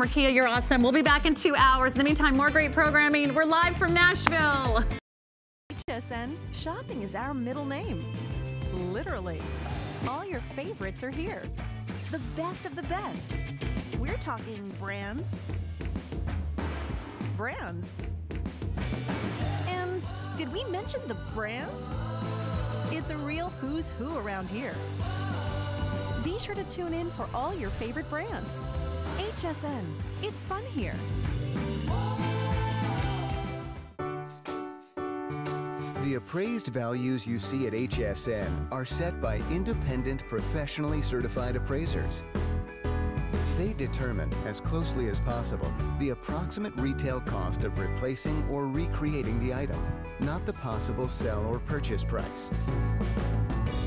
Markia, you're awesome. We'll be back in two hours. In the meantime, more great programming. We're live from Nashville. HSN, shopping is our middle name. Literally. All your favorites are here. The best of the best. We're talking brands. Brands. And did we mention the brands? It's a real who's who around here. Be sure to tune in for all your favorite brands. HSN, it's fun here. The appraised values you see at HSN are set by independent, professionally certified appraisers. They determine, as closely as possible, the approximate retail cost of replacing or recreating the item, not the possible sell or purchase price.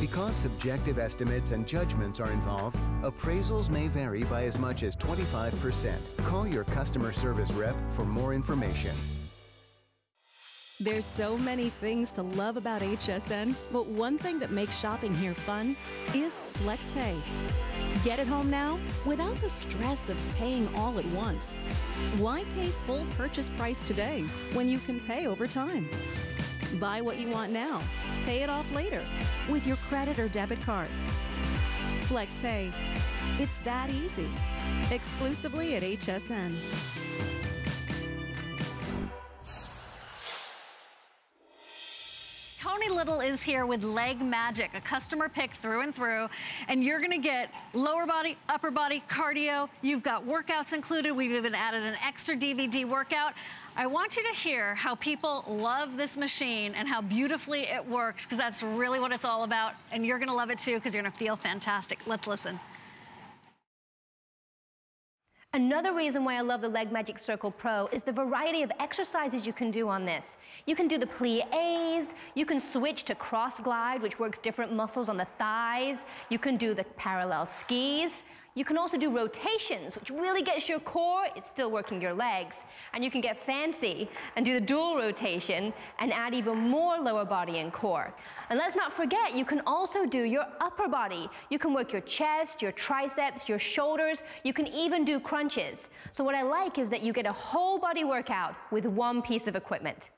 Because subjective estimates and judgments are involved, appraisals may vary by as much as 25%. Call your customer service rep for more information. There's so many things to love about HSN, but one thing that makes shopping here fun is FlexPay. Get it home now without the stress of paying all at once. Why pay full purchase price today when you can pay over time? Buy what you want now, pay it off later with your credit or debit card. FlexPay. It's that easy. Exclusively at HSN. Tony Little is here with Leg Magic, a customer pick through and through. And you're gonna get lower body, upper body, cardio. You've got workouts included. We've even added an extra DVD workout. I want you to hear how people love this machine and how beautifully it works, because that's really what it's all about. And you're gonna love it too, because you're gonna feel fantastic. Let's listen. Another reason why I love the Leg Magic Circle Pro is the variety of exercises you can do on this. You can do the plies, you can switch to cross glide, which works different muscles on the thighs. You can do the parallel skis. You can also do rotations, which really gets your core, it's still working your legs. And you can get fancy and do the dual rotation and add even more lower body and core. And let's not forget, you can also do your upper body. You can work your chest, your triceps, your shoulders. You can even do crunches. So what I like is that you get a whole body workout with one piece of equipment.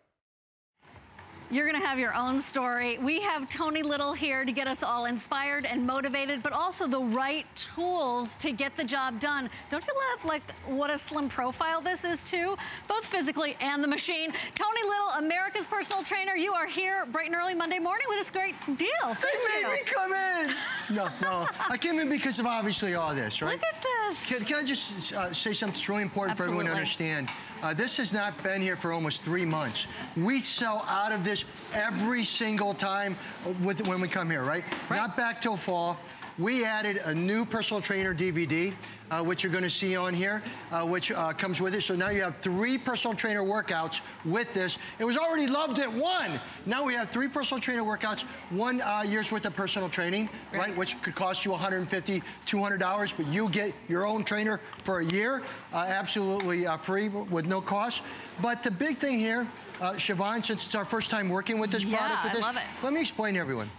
You're gonna have your own story. We have Tony Little here to get us all inspired and motivated, but also the right tools to get the job done. Don't you love like what a slim profile this is too? Both physically and the machine. Tony Little, America's personal trainer. You are here bright and early Monday morning with this great deal. Thank they you. made me come in. No, no, I came in because of obviously all this, right? Look at this. Can, can I just uh, say something that's really important for everyone to understand? Uh, this has not been here for almost three months. We sell out of this every single time with, when we come here, right? Not back till fall. We added a new personal trainer DVD, uh, which you're gonna see on here, uh, which uh, comes with it. So now you have three personal trainer workouts with this. It was already loved at one. Now we have three personal trainer workouts, one uh, year's worth of personal training, right? Which could cost you $150, 200 dollars, but you get your own trainer for a year, uh, absolutely uh, free with no cost. But the big thing here, uh, Siobhan, since it's our first time working with this Yeah, product, with I love it. let me explain to everyone.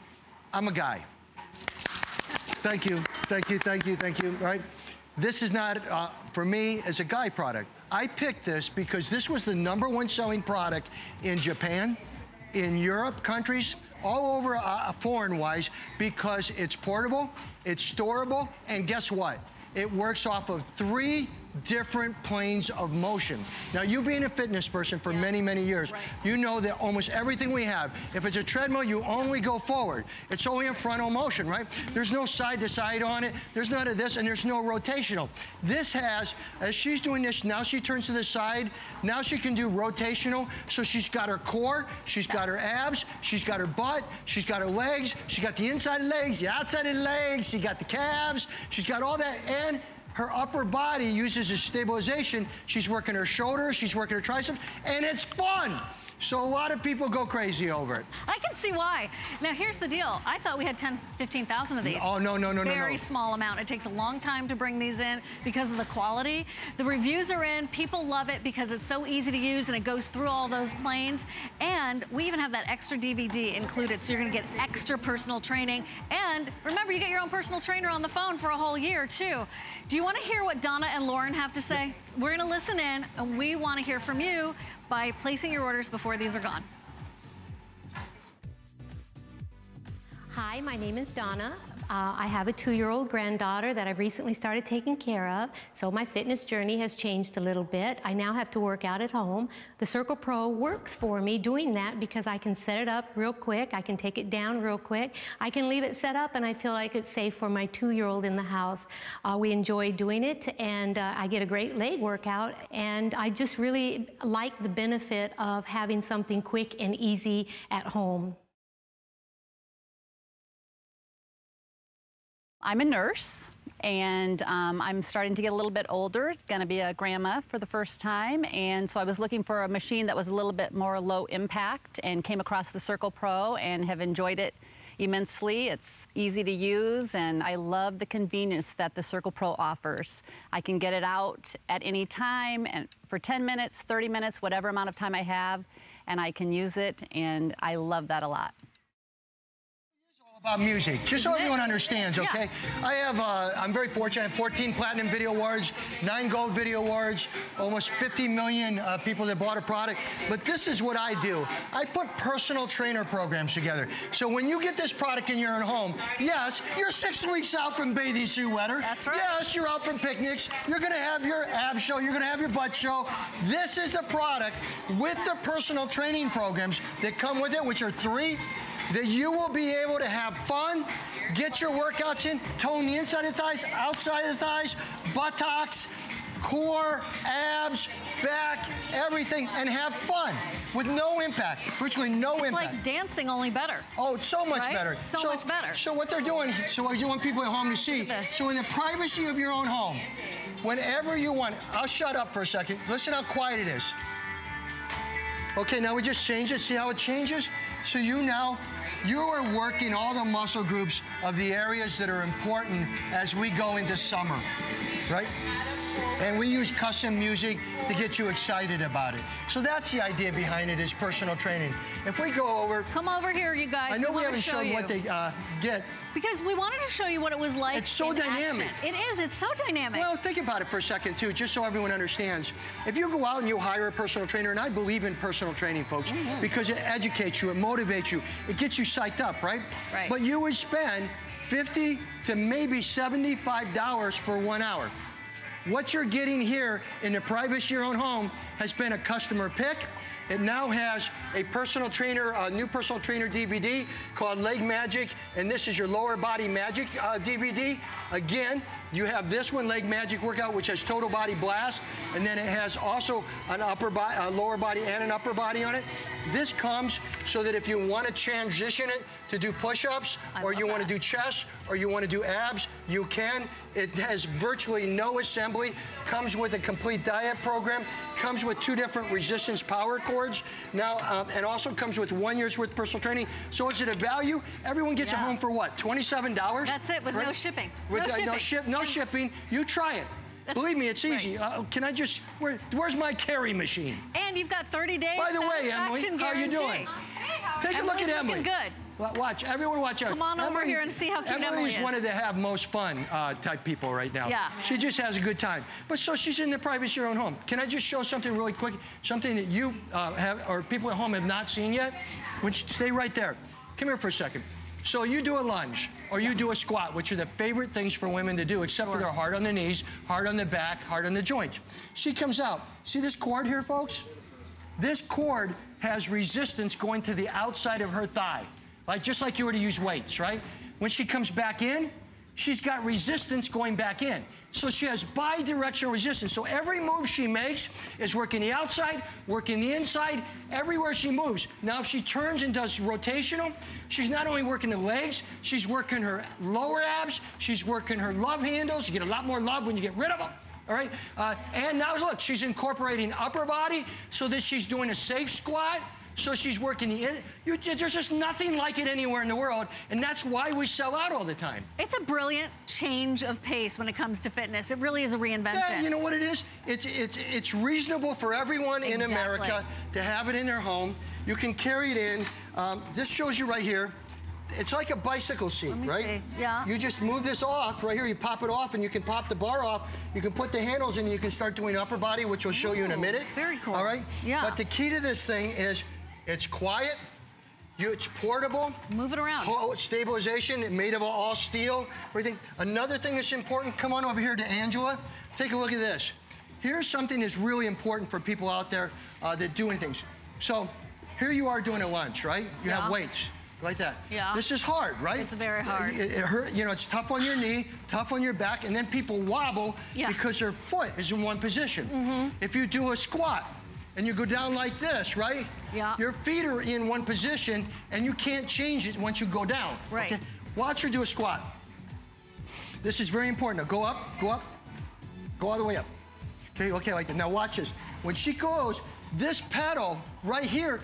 I'm a guy. Thank you, thank you, thank you, thank you, right? This is not, uh, for me, as a guy product. I picked this because this was the number one selling product in Japan, in Europe countries, all over uh, foreign-wise, because it's portable, it's storable, and guess what? It works off of three different planes of motion. Now, you being a fitness person for many, many years, you know that almost everything we have, if it's a treadmill, you only go forward. It's only in frontal motion, right? Mm-hmm. There's no side to side on it. There's none of this, and there's no rotational. This has, as she's doing this, now she turns to the side. Now she can do rotational. So she's got her core, she's got her abs, she's got her butt, she's got her legs, she's got the inside of legs, the outside of legs, she got the calves, she's got all that, and her upper body uses as stabilization. She's working her shoulders, she's working her triceps, and it's fun. So a lot of people go crazy over it. I can see why. Now, here's the deal. I thought we had 10, 15,000 of these. Oh, no, no, no, no, Very no. small amount. It takes a long time to bring these in because of the quality. The reviews are in. People love it because it's so easy to use and it goes through all those planes. And we even have that extra DVD included, so you're going to get extra personal training. And remember, you get your own personal trainer on the phone for a whole year, too. Do you want to hear what Donna and Lauren have to say? We're going to listen in, and we want to hear from you by placing your orders before these are gone. Hi, my name is Donna. Uh, I have a two-year-old granddaughter that I've recently started taking care of, so my fitness journey has changed a little bit. I now have to work out at home. The Circle Pro works for me doing that because I can set it up real quick, I can take it down real quick, I can leave it set up, and I feel like it's safe for my two-year-old in the house. Uh, we enjoy doing it, and uh, I get a great leg workout, and I just really like the benefit of having something quick and easy at home. I'm a nurse and um, I'm starting to get a little bit older, going to be a grandma for the first time. And so I was looking for a machine that was a little bit more low impact and came across the Circle Pro and have enjoyed it immensely. It's easy to use and I love the convenience that the Circle Pro offers. I can get it out at any time and for 10 minutes, 30 minutes, whatever amount of time I have, and I can use it and I love that a lot about music, just so everyone understands, okay? I have, uh, I'm very fortunate, I have 14 Platinum Video Awards, 9 Gold Video Awards, almost 50 million uh, people that bought a product. But this is what I do. I put personal trainer programs together. So when you get this product in your own home, yes, you're six weeks out from bathing suit weather. That's right. Yes, you're out from picnics. You're gonna have your ab show, you're gonna have your butt show. This is the product with the personal training programs that come with it, which are three that you will be able to have fun, get your workouts in, tone the inside of the thighs, outside of the thighs, buttocks, core, abs, back, everything, and have fun with no impact, virtually no it's impact. like dancing, only better. Oh, it's so much Right? better. So much better. So what they're doing, so what you want people at home to see, Look at this. so in the privacy of your own home, whenever you want, I'll shut up for a second. Listen how quiet it is. Okay, now we just change it. See how it changes? So you now, you are working all the muscle groups of the areas that are important as we go into summer, right? And we use custom music to get you excited about it. So that's the idea behind it is personal training. If we go over, Come over here, you guys. I know we, wanna haven't show shown what they uh, get. Because we wanted to show you what it was like. It's so dynamic. action. It is. It's so dynamic. Well, think about it for a second, too, just so everyone understands. If you go out and you hire a personal trainer, and I believe in personal training, folks, Mm-hmm. because it educates you, it motivates you, it gets you psyched up, right? Right. But you would spend 50 to maybe $75 for one hour. What you're getting here in the privacy of your own home has been a customer pick. It now has a personal trainer, a new personal trainer DVD called Leg Magic, and this is your lower body magic uh, DVD. Again, you have this one, Leg Magic Workout, which has total body blast, and then it has also an upper body, a lower body, and an upper body on it. This comes so that if you want to transition it to do push-ups, or you want to do chest, or you want to do abs, you can. It has virtually no assembly, comes with a complete diet program, comes with two different resistance power cords, now, um, and also comes with one year's worth of personal training. So is it a value? Everyone gets it Yeah. home for what, $27? That's it, with no shipping. With No uh, no, shipping. no shipping. You try it. That's- Believe me, it's easy. right. Uh, can I just, where, where's my carry machine? And you've got 30 days By the way, Emily, how are you doing? Take a look at Emily. good. Wa- Watch, everyone watch out. Come on over here and see how cute Emily Emily's is. one of the have most fun uh, type people right now. Yeah. She just has a good time. But so she's in the privacy of her own home. Can I just show something really quick? Something that you uh, have, or people at home have not seen yet? Which stay right there. Come here for a second. So you do a lunge or you do a squat, which are the favorite things for women to do, except for they're hard on the knees, hard on the back, hard on the joints. She comes out. See this cord here, folks? This cord has resistance going to the outside of her thigh, like just like you were to use weights, right? When she comes back in, she's got resistance going back in. So she has bidirectional resistance. So every move she makes is working the outside, working the inside, everywhere she moves. Now, if she turns and does rotational, she's not only working the legs, she's working her lower abs, she's working her love handles. You get a lot more love when you get rid of them. All right, uh, and now look, she's incorporating upper body so that she's doing a safe squat, So she's working the, in, you, there's just nothing like it anywhere in the world. And that's why we sell out all the time. It's a brilliant change of pace when it comes to fitness. It really is a reinvention. Yeah, you know what it is? It's, it's, it's reasonable for everyone in America to have it in their home. You can carry it in. Um, this shows you right here. It's like a bicycle seat, right? see. Yeah. You just move this off right here. You pop it off, and you can pop the bar off. You can put the handles in, and you can start doing upper body, which we'll show you in a minute. very cool. All right. Yeah. But the key to this thing is, it's quiet. You, it's portable. Move it around. Oh, it's stabilization, made of all steel, everything. Another thing that's important, come on over here to Angela. Take a look at this. Here's something that's really important for people out there uh, that doing things. So here you are doing a lunch, right? You Yeah. have weights. Like that. Yeah. This is hard, right? It's very hard. It, it hurt, you know, it's tough on your knee, tough on your back, and then people wobble Yeah. Because their foot is in one position. Mm -hmm. If you do a squat and you go down like this, right? Yeah. Your feet are in one position and you can't change it once you go down. Right. Watch her do a squat. This is very important. Now go up, go up, go all the way up. Okay, okay, like that. Now watch this. When she goes, this pedal right here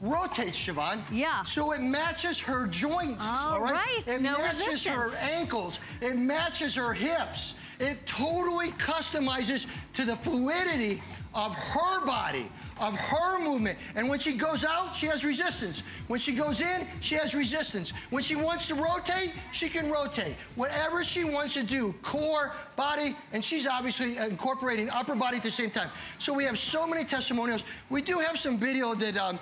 rotates, Siobhan. Yeah. So it matches her joints. All all right. right, It no matches her ankles. It matches her hips. It totally customizes to the fluidity of her body, of her movement. And when she goes out, she has resistance. When she goes in, she has resistance. When she wants to rotate, she can rotate. Whatever she wants to do, core, body, and she's obviously incorporating upper body at the same time. So we have so many testimonials. We do have some video that um,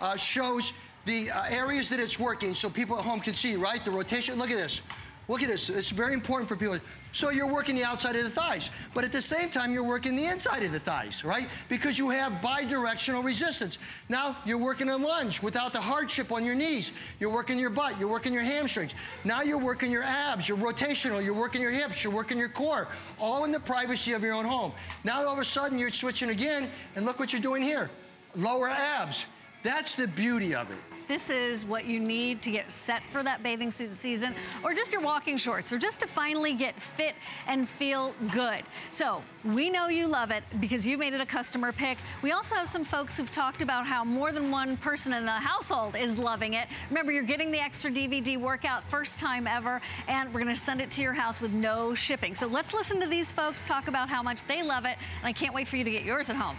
uh, shows the uh, areas that it's working so people at home can see, right? The rotation. Look at this. Look at this. It's very important for people. So you're working the outside of the thighs, but at the same time, you're working the inside of the thighs, right? Because you have bidirectional resistance. Now you're working a lunge without the hardship on your knees. You're working your butt. You're working your hamstrings. Now you're working your abs. You're rotational. You're working your hips. You're working your core, all in the privacy of your own home. Now all of a sudden, you're switching again, and look what you're doing here. Lower abs. That's the beauty of it. This is what you need to get set for that bathing suit season, or just your walking shorts, or just to finally get fit and feel good. So we know you love it because you made it a customer pick. We also have some folks who've talked about how more than one person in the household is loving it. Remember, you're getting the extra DVD workout first time ever, and we're gonna send it to your house with no shipping. So let's listen to these folks talk about how much they love it, and I can't wait for you to get yours at home.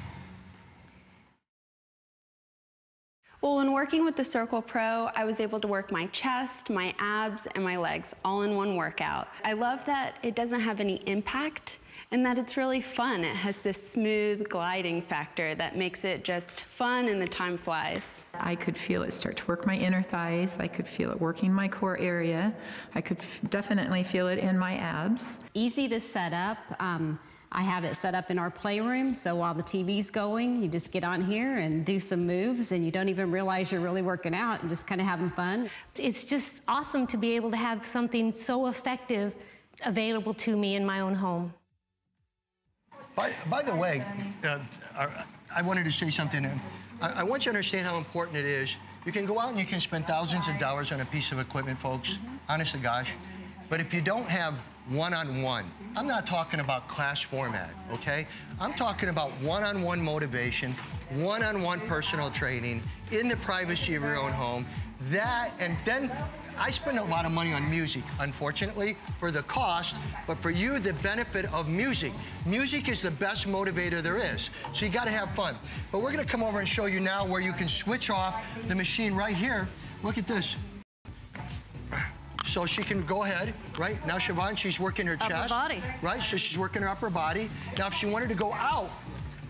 Well, when working with the Circle Pro, I was able to work my chest, my abs, and my legs all in one workout. I love that it doesn't have any impact and that it's really fun. It has this smooth gliding factor that makes it just fun and the time flies. I could feel it start to work my inner thighs. I could feel it working my core area. I could definitely feel it in my abs. easy to set up. Um, I have it set up in our playroom, so while the TV's going, you just get on here and do some moves, and you don't even realize you're really working out and just kind of having fun. It's just awesome to be able to have something so effective available to me in my own home. By, by the way, uh, I, I wanted to say something. Uh, I, I want you to understand how important it is. You can go out and you can spend thousands of dollars on a piece of equipment, folks. Mm-hmm. Honest to gosh. But if you don't have one-on-one, I'm not talking about class format, okay? I'm talking about one-on-one motivation, one-on-one personal training in the privacy of your own home. That, and then I spend a lot of money on music, unfortunately, for the cost, but for you, the benefit of music. Music is the best motivator there is, so you gotta have fun. But we're gonna come over and show you now where you can switch off the machine right here. Look at this. So she can go ahead, right? Now Siobhan, she's working her Upper chest. body. Right, so she's working her upper body. Now if she wanted to go out,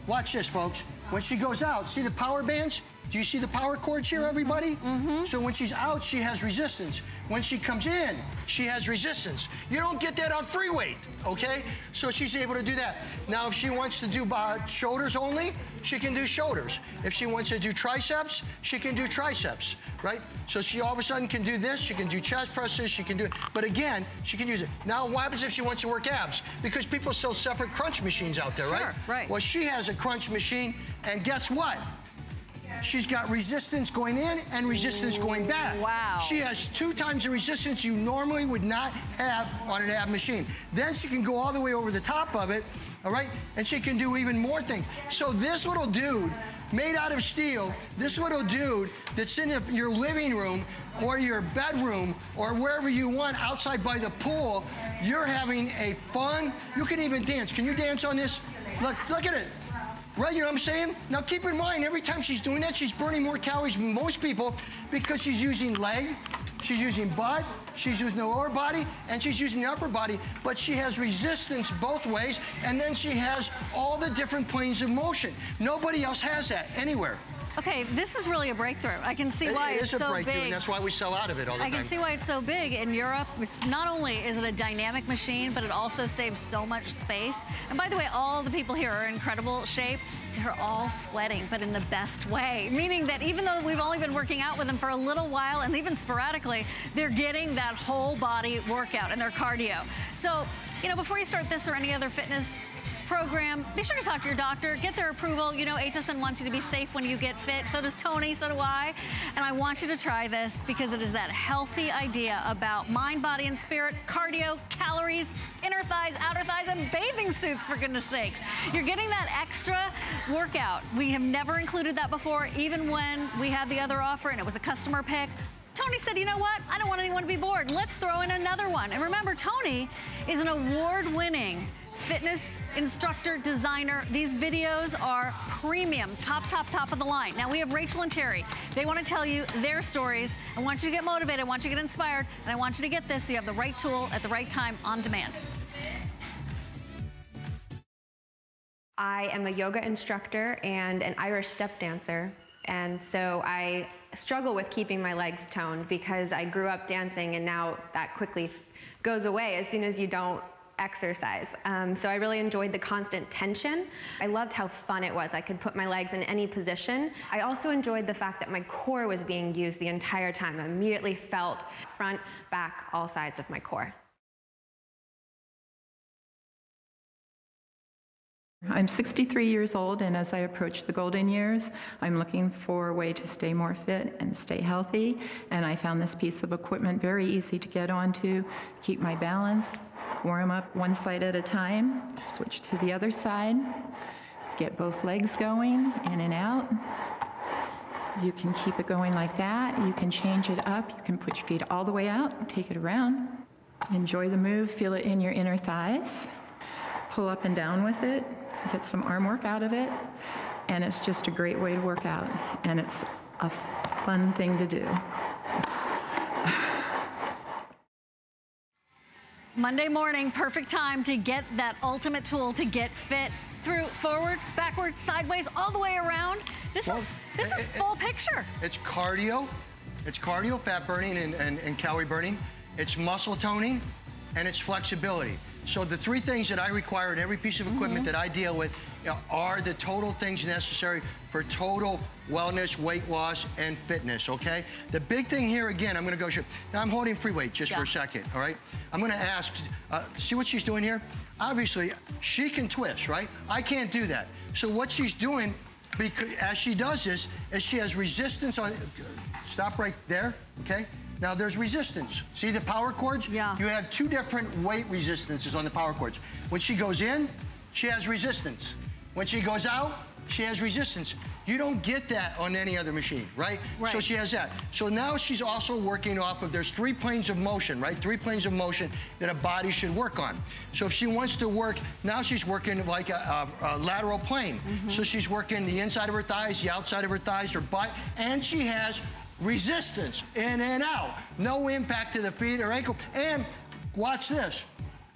watch this, folks. When she goes out, see the power bands? Do you see the power cords here, everybody? Mm-hmm. So when she's out, she has resistance. When she comes in, she has resistance. You don't get that on free weight, okay? So she's able to do that. Now, if she wants to do shoulders only, she can do shoulders. If she wants to do triceps, she can do triceps, right? So she all of a sudden can do this, she can do chest presses, she can do it. But again, she can use it. Now, what happens if she wants to work abs? Because people sell separate crunch machines out there, Sure, right? right. Well, she has a crunch machine, and guess what? She's got resistance going in and resistance going back. Wow. She has two times the resistance you normally would not have on an ab machine. Then she can go all the way over the top of it, all right? And she can do even more things. So this little dude made out of steel. This little dude that's in your living room or your bedroom or wherever you want outside by the pool, you're having a fun. You can even dance. Can you dance on this? Look, look at it. Right, you know what I'm saying? Now keep in mind, every time she's doing that, she's burning more calories than most people because she's using leg, she's using butt, she's using the lower body, and she's using the upper body, but she has resistance both ways, and then she has all the different planes of motion. Nobody else has that anywhere. Okay, this is really a breakthrough. I can see why it it's is a so breakthrough, big. and that's why we sell out of it all the I time. I can see why it's so big in Europe. It's not only is it a dynamic machine, but it also saves so much space. And by the way, all the people here are in incredible shape. They're all sweating, but in the best way. Meaning that even though we've only been working out with them for a little while, and even sporadically, they're getting that whole body workout and their cardio. So, you know, before you start this or any other fitness program, be sure to talk to your doctor, get their approval. You know, HSN wants you to be safe when you get fit. So does Tony, so do I. And I want you to try this because it is that healthy idea about mind, body, and spirit, cardio, calories, inner thighs, outer thighs, and bathing suits, for goodness sakes. You're getting that extra workout. We have never included that before, even when we had the other offer and it was a customer pick. Tony said, you know what? I don't want anyone to be bored. Let's throw in another one. And remember, Tony is an award-winning fitness instructor, designer. These videos are premium, top, top, top of the line. Now we have Rachel and Terry. They want to tell you their stories. I want you to get motivated. I want you to get inspired. And I want you to get this so you have the right tool at the right time on demand. I am a yoga instructor and an Irish step dancer. And so I struggle with keeping my legs toned because I grew up dancing and now that quickly goes away as soon as you don't exercise. Um, so I really enjoyed the constant tension. I loved how fun it was. I could put my legs in any position. I also enjoyed the fact that my core was being used the entire time. I immediately felt front, back, all sides of my core. I'm 63 years old, and as I approach the golden years, I'm looking for a way to stay more fit and stay healthy. And I found this piece of equipment very easy to get onto, keep my balance, warm up one side at a time, switch to the other side, get both legs going, in and out. You can keep it going like that. You can change it up. You can put your feet all the way out, take it around. Enjoy the move, feel it in your inner thighs. Pull up and down with it, get some arm work out of it, and it's just a great way to work out. And it's a fun thing to do. Monday morning, perfect time to get that ultimate tool to get fit through forward, backward, sideways, all the way around. This Well, is this it- is it- full picture. It's cardio, it's cardio, fat burning, and, and, and calorie burning. It's muscle toning, and it's flexibility. So the three things that I require in every piece of equipment Mm-hmm. that I deal with are the total things necessary for total wellness, weight loss, and fitness, okay? The big thing here, again, I'm gonna go show. Now I'm holding free weight just for a second, all right? I'm gonna ask, uh, see what she's doing here? Obviously, she can twist, right? I can't do that. So what she's doing, because as she does this, is she has resistance on, stop right there, okay? Now there's resistance. See the power cords? Yeah. You have two different weight resistances on the power cords. When she goes in, she has resistance. When she goes out, she has resistance. You don't get that on any other machine, right? Right. So she has that. So now she's also working off of, there's three planes of motion, right? Three planes of motion that a body should work on. So if she wants to work, now she's working like a, a, a lateral plane. Mm-hmm. So she's working the inside of her thighs, the outside of her thighs, her butt, and she has resistance in and out. No impact to the feet or ankle. And watch this.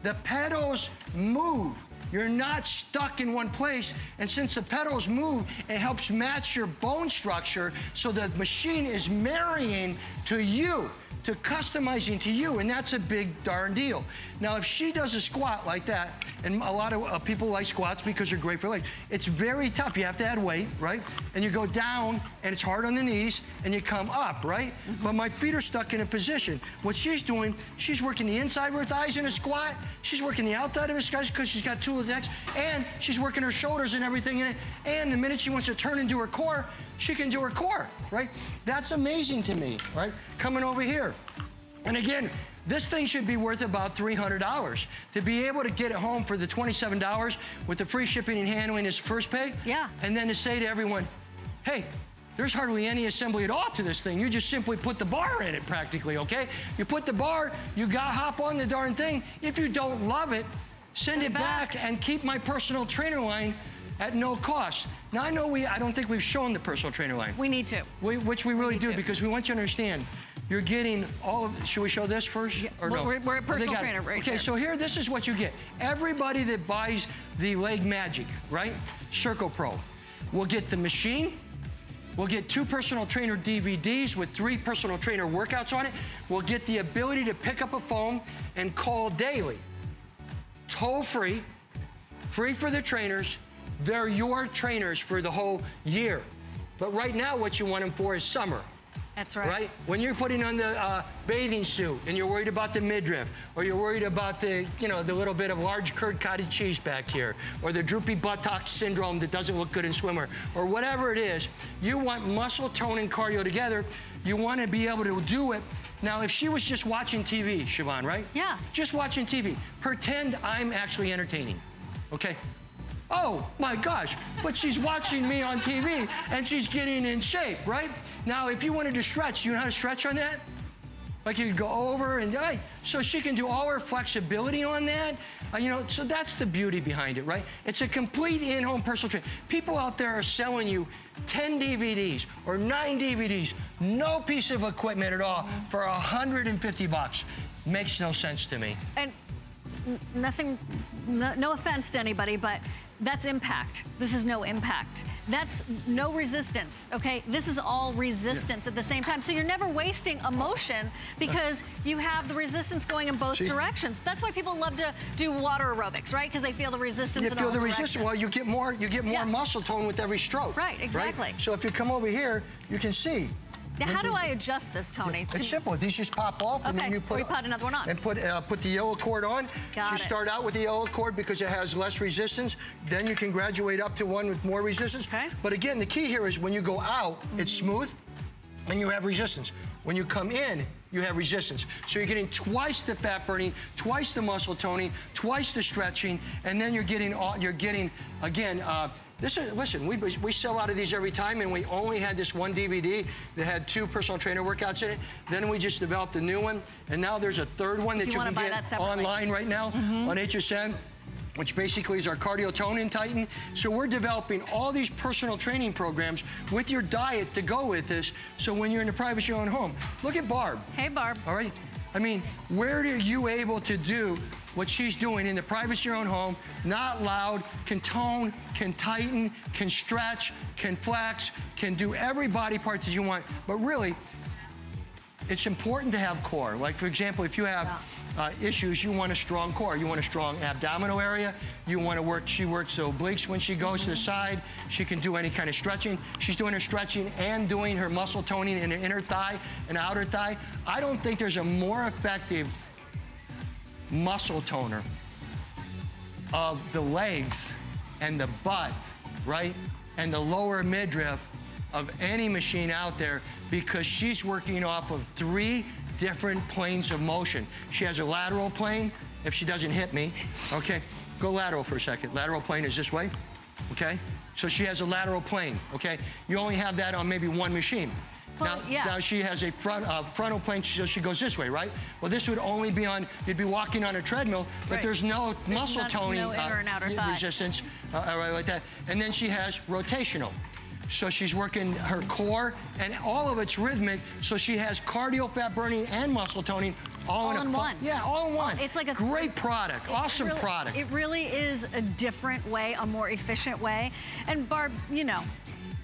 The pedals move. You're not stuck in one place. And since the pedals move, it helps match your bone structure so the machine is marrying to you, to customizing to you. And that's a big darn deal. Now, if she does a squat like that, and a lot of uh, people like squats because they're great for legs, it's very tough. You have to add weight, right? And you go down, and it's hard on the knees, and you come up, right? But my feet are stuck in a position. What she's doing, she's working the inside of her thighs in a squat. She's working the outside of her thighs because she's got two legs, and she's working her shoulders and everything in it. And the minute she wants to turn into her core, she can do her core, right? That's amazing to me, right? Coming over here. And again, this thing should be worth about $300. To be able to get it home for the $27 with the free shipping and handling is first pay. Yeah. And then to say to everyone, Hey, there's hardly any assembly at all to this thing. You just simply put the bar in it practically, okay? You put the bar, you got to hop on the darn thing. If you don't love it, send it back and keep my personal trainer line at no cost. Now I know we, I don't think we've shown the personal trainer line. We need to. We, which we really do because we want you to understand. You're getting all of, should we show this first? or We're- no? we're- we're Oh, personal it. trainer right Okay, here. so here, this is what you get. Everybody that buys the Leg Magic, right? Circle Pro, will get the machine, We'll get two personal trainer DVDs with three personal trainer workouts on it. We'll get the ability to pick up a phone and call daily. Toll free, free for the trainers. They're your trainers for the whole year. But right now, what you want them for is summer. That's right. Right? When you're putting on the uh, bathing suit and you're worried about the midriff, or you're worried about the, you know, the little bit of large curd cottage cheese back here, or the droopy buttock syndrome that doesn't look good in swimmer, or whatever it is, you want muscle tone and cardio together. You want to be able to do it. Now, if she was just watching TV, Siobhan, right? Yeah. Just watching TV. Pretend I'm actually entertaining. Okay? Oh my gosh, but she's watching me on TV and she's getting in shape, right? Now, if you wanted to stretch, you know how to stretch on that? Like you go over and, right? So she can do all her flexibility on that. Uh, you know, so that's the beauty behind it, right? It's a complete in-home personal trainer. People out there are selling you 10 DVDs or nine DVDs, no piece of equipment at all for 150 bucks. Makes no sense to me. And nothing, no, no offense to anybody, but that's impact. This is no impact. That's no resistance, okay? This is all resistance at the same time. So you're never wasting emotion because you have the resistance going in both directions. That's why people love to do water aerobics, right? Because they feel the resistance You feel the directions. resistance. Well, you get more. You get more Yeah. muscle tone with every stroke. Right, exactly. So if you come over here, you can see. Now, how do I adjust this, Tony? It's simple. These just pop off, and then you put we put another one on. and put uh, put the yellow cord on. Got you it. start out with the yellow cord because it has less resistance. Then you can graduate up to one with more resistance. Okay. But again, the key here is when you go out, it's Mm-hmm. smooth, and you have resistance. When you come in, you have resistance. So you're getting twice the fat burning, twice the muscle toning, twice the stretching, and then you're getting all, you're getting again. Uh, this is listen. We we sell out of these every time, and we only had this one DVD that had two personal trainer workouts in it. Then we just developed a new one, and now there's a third one that you you, can get online right now on HSN which basically is our cardio toning titan. So we're developing all these personal training programs with your diet to go with this. So when you're in the privacy of your own home, look at Barb. Hey, Barb. All right. I mean, where are you able to do what she's doing in the privacy of your own home, not loud, can tone, can tighten, can stretch, can flex, can do every body part that you want. But really, it's important to have core. Like, for example, if you have uh, issues, you want a strong core. You want a strong abdominal area. You want to work, she works the obliques when she goes to the side. She can do any kind of stretching. She's doing her stretching and doing her muscle toning in her inner thigh and outer thigh. I don't think there's a more effective muscle toner of the legs and the butt, right? And the lower midriff of any machine out there because she's working off of three different planes of motion. She has a lateral plane, if she doesn't hit me, okay? Go lateral for a second. Lateral plane is this way, okay? So she has a lateral plane, okay? You only have that on maybe one machine. Now, yeah. now she has a front uh, frontal plane, so she goes this way, right? Well, this would only be on, you'd be walking on a treadmill, but Right. there's no There's muscle not- toning no inner and outer thigh. resistance, uh, uh, right like that. And then she has rotational. So she's working her core, and all of it's rhythmic. So she has cardio, fat burning, and muscle toning all, All in, in one. Yeah, all in one. It's like a great product, awesome really- product. It really is a different way, a more efficient way. And Barb, you know,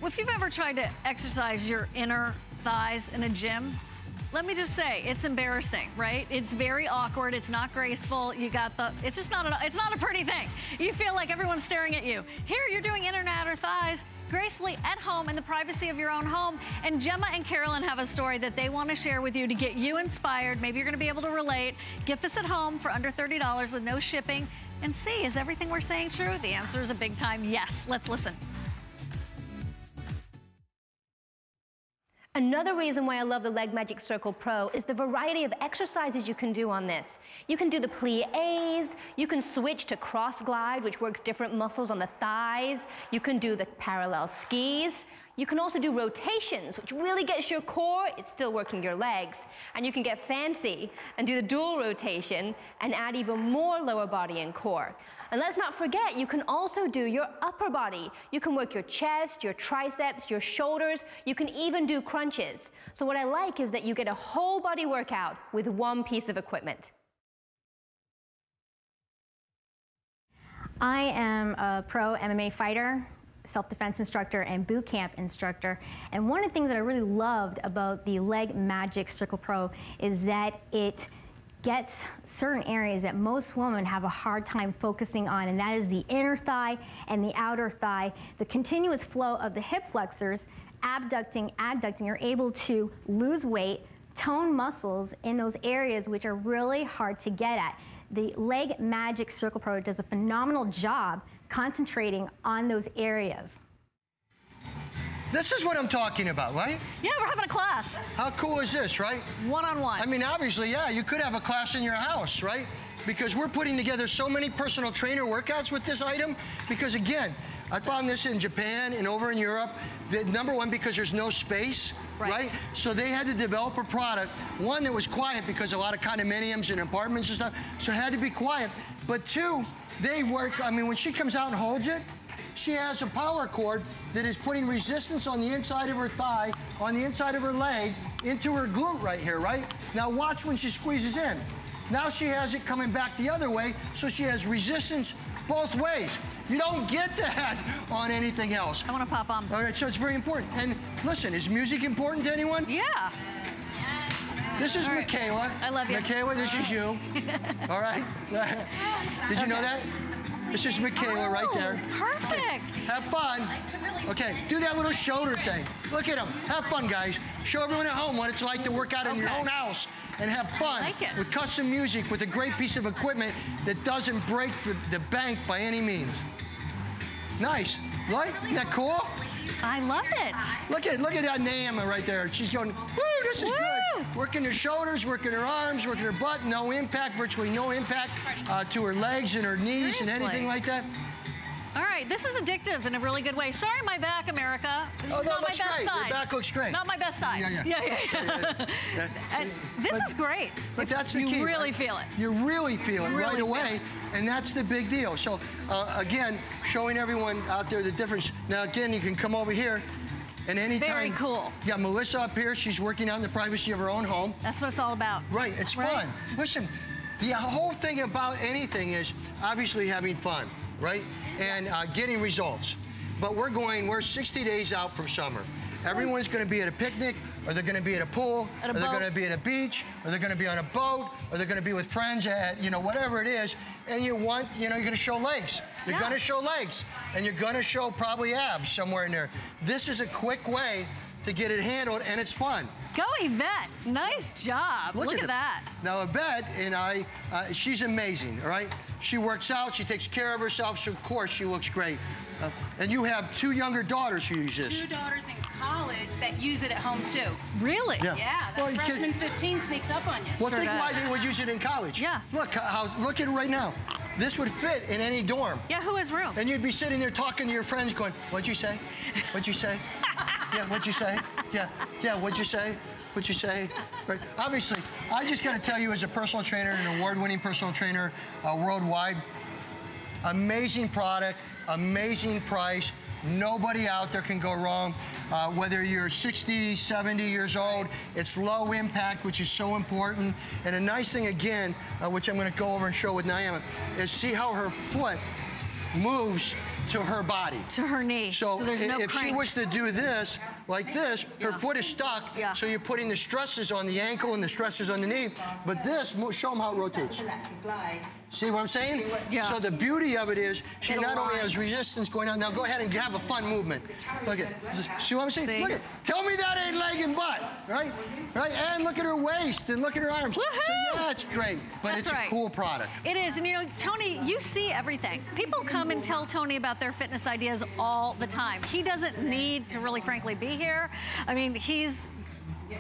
if you've ever tried to exercise your inner thighs in a gym, let me just say, it's embarrassing, right? It's very awkward. It's not graceful. You got the, it's just not, a, it's not a pretty thing. You feel like everyone's staring at you. Here, you're doing inner and outer thighs gracefully at home in the privacy of your own home. And Gemma and Carolyn have a story that they want to share with you to get you inspired. Maybe you're going to be able to relate. Get this at home for under $30 with no shipping. And see, is everything we're saying true? The answer is a big time yes. Let's listen. Another reason why I love the Leg Magic Circle Pro is the variety of exercises you can do on this. You can do the plies, you can switch to cross glide, which works different muscles on the thighs, you can do the parallel skis, You can also do rotations, which really gets your core, it's still working your legs. And you can get fancy and do the dual rotation and add even more lower body and core. And let's not forget, you can also do your upper body. You can work your chest, your triceps, your shoulders. You can even do crunches. So what I like is that you get a whole body workout with one piece of equipment. I am a pro MMA fighter, self-defense instructor, and boot camp instructor. And one of the things that I really loved about the Leg Magic Circle Pro is that it gets certain areas that most women have a hard time focusing on, and that is the inner thigh and the outer thigh. The continuous flow of the hip flexors, abducting, adducting, you're able to lose weight, tone muscles in those areas which are really hard to get at the Leg Magic Circle Pro does a phenomenal job concentrating on those areas. This is what I'm talking about, right? Yeah, we're having a class. How cool is this, right? One-on-one. I mean, obviously, yeah, you could have a class in your house, right? Because we're putting together so many personal trainer workouts with this item. Because again, I found this in Japan and over in Europe. The, number one, because there's no space. Right. right. So they had to develop a product, one that was quiet because a lot of condominiums and apartments and stuff, so it had to be quiet. But two, they work, I mean, when she comes out and holds it, she has a power cord that is putting resistance on the inside of her thigh, on the inside of her leg, into her glute right here, right? Now watch when she squeezes in. Now she has it coming back the other way, so she has resistance both ways. You don't get that on anything else. I want to pop on. All right, so it's very important. And listen, is music important to anyone? Yeah. This is right. Michaela. I love you. Michaela, this is you. All right? Did you know that? This is Michaela oh, right there. Perfect. Okay. Have fun. Okay, do that little shoulder thing. Look at them. Have fun, guys. Show everyone at home what it's like to work out in your own house and have fun like with custom music with a great piece of equipment that doesn't break the, the bank by any means. Nice, right? Isn't that cool? I love it. Look at look at that Naima right there. She's going, woo, this is woo. good. Working her shoulders, working her arms, working her butt, no impact, virtually no impact uh, to her legs and her knees Seriously. and anything like that. All right, this is addictive in a really good way. Sorry, my back, America. This oh, is no, not my best great. side. Your back looks great. Not my best side. Yeah, yeah. Yeah, yeah, yeah. yeah, and this but, is great. But that's the you key. You really right? feel it. You really feel it really right away, it. and that's the big deal. So, uh, again, showing everyone out there the difference. Now, again, you can come over here and anytime. Very cool. You got Melissa up here. She's working out in the privacy of her own home. That's what it's all about. Right. It's right? fun. Listen, the whole thing about anything is obviously having fun, right? And uh, getting results. But we're going, we're 60 days out from summer. Everyone's going to be at a picnic, or they're going to be at a pool, at a or they're going to be at a beach, or they're going to be on a boat, or they're going to be with friends at, you know, whatever it is. And you want, you know, you're going to show legs. You're Yeah. going to show legs. And you're going to show probably abs somewhere in there. This is a quick way to get it handled, and it's fun. Go Yvette. Nice job. Look, Look at, at that. Now, Yvette and I, uh, she's amazing, all right? She works out, she takes care of herself, so of course she looks great. Uh, and you have two younger daughters who use this. Two daughters in college that use it at home too. Really? Yeah. Yeah, that Well, freshman 15 sneaks up on you. Well, Sure think why they would use it in college. Yeah. Look how, look at it right now. This would fit in any dorm. Yeah, who has room? And you'd be sitting there talking to your friends going, what'd you say? What'd you say? yeah, what'd you say? Yeah, yeah, what'd you say? What'd you say? Right. Obviously, I just got to tell you as a personal trainer, an award-winning personal trainer uh, worldwide, amazing product, amazing price. Nobody out there can go wrong. Uh, whether you're 60, 70 years old, it's low impact, which is so important. And a nice thing again, uh, which I'm going to go over and show with Naima, is see how her foot moves to her body. To her knee. So, there's i- no if she was to do this, like this, her foot is stuck, Yeah. so you're putting the stresses on the ankle and the stresses on the knee. But this, mo- show them how it rotates. See what I'm saying? Yeah. So the beauty of it is she It not only has resistance going on, now go ahead and have a fun movement. Look at, see what I'm saying? See? Look at, tell me that ain't leg and butt, right? Right, and look at her waist and look at her arms. So Woohoo! yeah, it's great, but That's it's right. a cool product. It is, and you know, Tony, you see everything. People come and tell Tony about their fitness ideas all the time. He doesn't need to really, frankly, be here. I mean, he's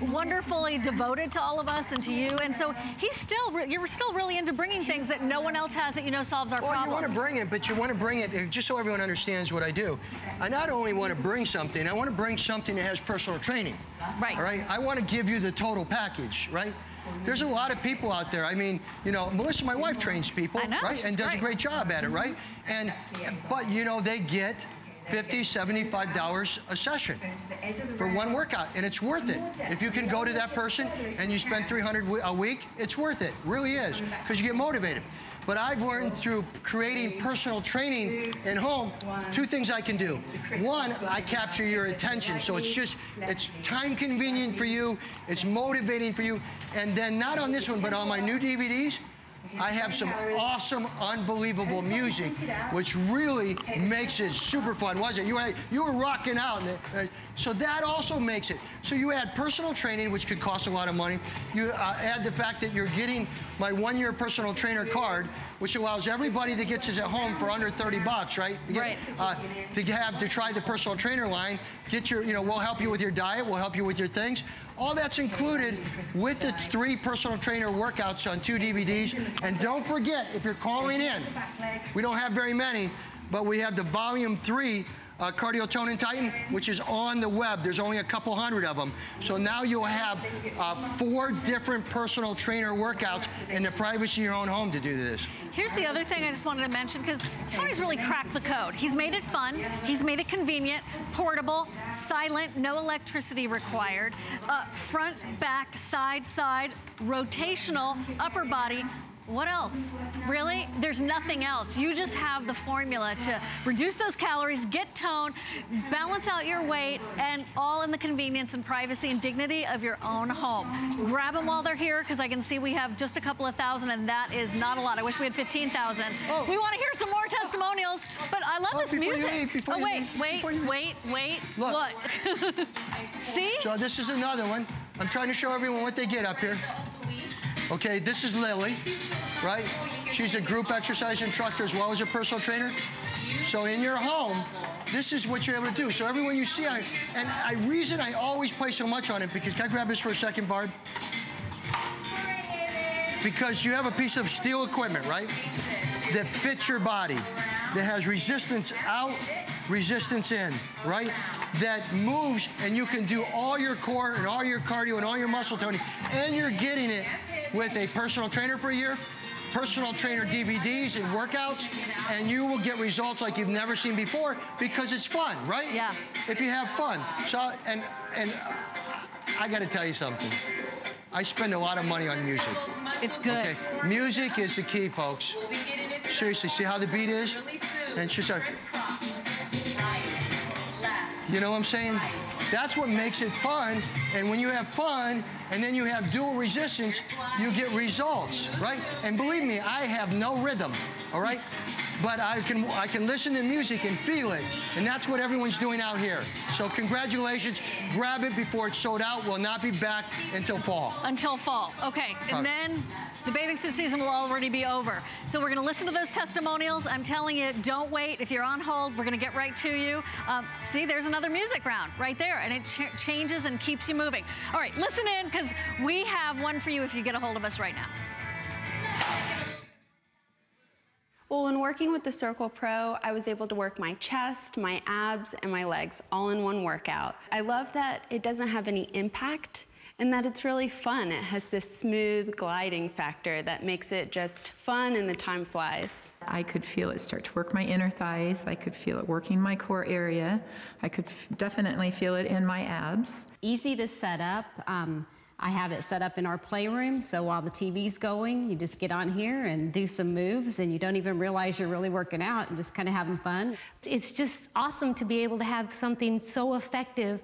wonderfully devoted to all of us and to you. And so he's still, you're still really into bringing things that no one else has that you know solves our well, problems. you want to bring it, but you want to bring it, just so everyone understands what I do. I not only want to bring something, I want to bring something that has personal training. Right. All right? I want to give you the total package, right? There's a lot of people out there. I mean, you know, Melissa, my wife, trains people, know, right? And does great. a great job at it, right? And, but, you know, they get 50 $75 a session for one workout, and it's worth it. If you can go to that person and you spend 300 a week, it's worth it, really is, because you get motivated. But I've learned through creating personal training in home, two things I can do. One, I capture your attention. So it's just, it's time convenient for you, it's motivating for you. And then not on this one, but on my new DVDs, I have some awesome, unbelievable music, which really makes it super fun. wasn't it? You were, you were rocking out. So that also makes it. So you add personal training, which could cost a lot of money. You uh, add the fact that you're getting my one-year personal trainer card, which allows everybody that gets this at home for under 30 bucks, right? Get, Right. Uh, to have to try the personal trainer line, get your, you know, we'll help you with your diet, we'll help you with your things. All that's included with the three personal trainer workouts on two DVDs. And don't forget, if you're calling in, we don't have very many, but we have the volume three uh, Cardio Tone and Tighten, which is on the web. There's only a couple hundred of them. So now you'll have uh, four different personal trainer workouts in the privacy of your own home to do this. Here's the other thing I just wanted to mention because Tony's really cracked the code. He's made it fun, he's made it convenient, portable, silent, no electricity required, uh, front, back, side, side, rotational, upper body. What else? Really? There's nothing else. You just have the formula to reduce those calories, get tone, balance out your weight, and all in the convenience and privacy and dignity of your own home. Grab them while they're here because I can see we have just a couple of thousand, and that is not a lot. I wish we had 15,000. We want to hear some more testimonials, but I love Oh, this before you music. leave, before oh, you wait, leave, wait, before you- wait, wait. Look. What? see? So this is another one. I'm trying to show everyone what they get up here. Okay, this is Lily, right? She's a group exercise instructor as well as a personal trainer. So in your home, this is what you're able to do. So everyone you see it, and I reason I always play so much on it because can I grab this for a second, Barb? Because you have a piece of steel equipment, right? That fits your body, that has resistance out, resistance in, right? That moves and you can do all your core and all your cardio and all your muscle toning, and you're getting it with a personal trainer for a year, personal trainer DVDs and workouts, and you will get results like you've never seen before because it's fun, right? Yeah. If you have fun. So, and, and I got to tell you something. I spend a lot of money on music. It's good. Okay, music is the key, folks. Seriously, see how the beat is? And she's like, you know what I'm saying? That's what makes it fun. And when you have fun and then you have dual resistance, you get results, right? And believe me, I have no rhythm, all right? But I can I can listen to music and feel it. And that's what everyone's doing out here. So congratulations. Grab it before it's sold out. We'll not be back until fall. Until fall. Okay. And Okay. then the bathing suit season will already be over. So we're going to listen to those testimonials. I'm telling you, don't wait. If you're on hold, we're going to get right to you. Um, see, there's another music round right there, and it ch- changes and keeps you moving. All right, listen in because we have one for you if you get a hold of us right now. Well, when working with the Circle Pro, I was able to work my chest, my abs, and my legs all in one workout. I love that it doesn't have any impact and that it's really fun. It has this smooth gliding factor that makes it just fun and the time flies. I could feel it start to work my inner thighs. I could feel it working my core area. I could f- definitely feel it in my abs. Easy to set up. Um, I have it set up in our playroom, so while the TV's going, you just get on here and do some moves, and you don't even realize you're really working out and just kind of having fun. It's just awesome to be able to have something so effective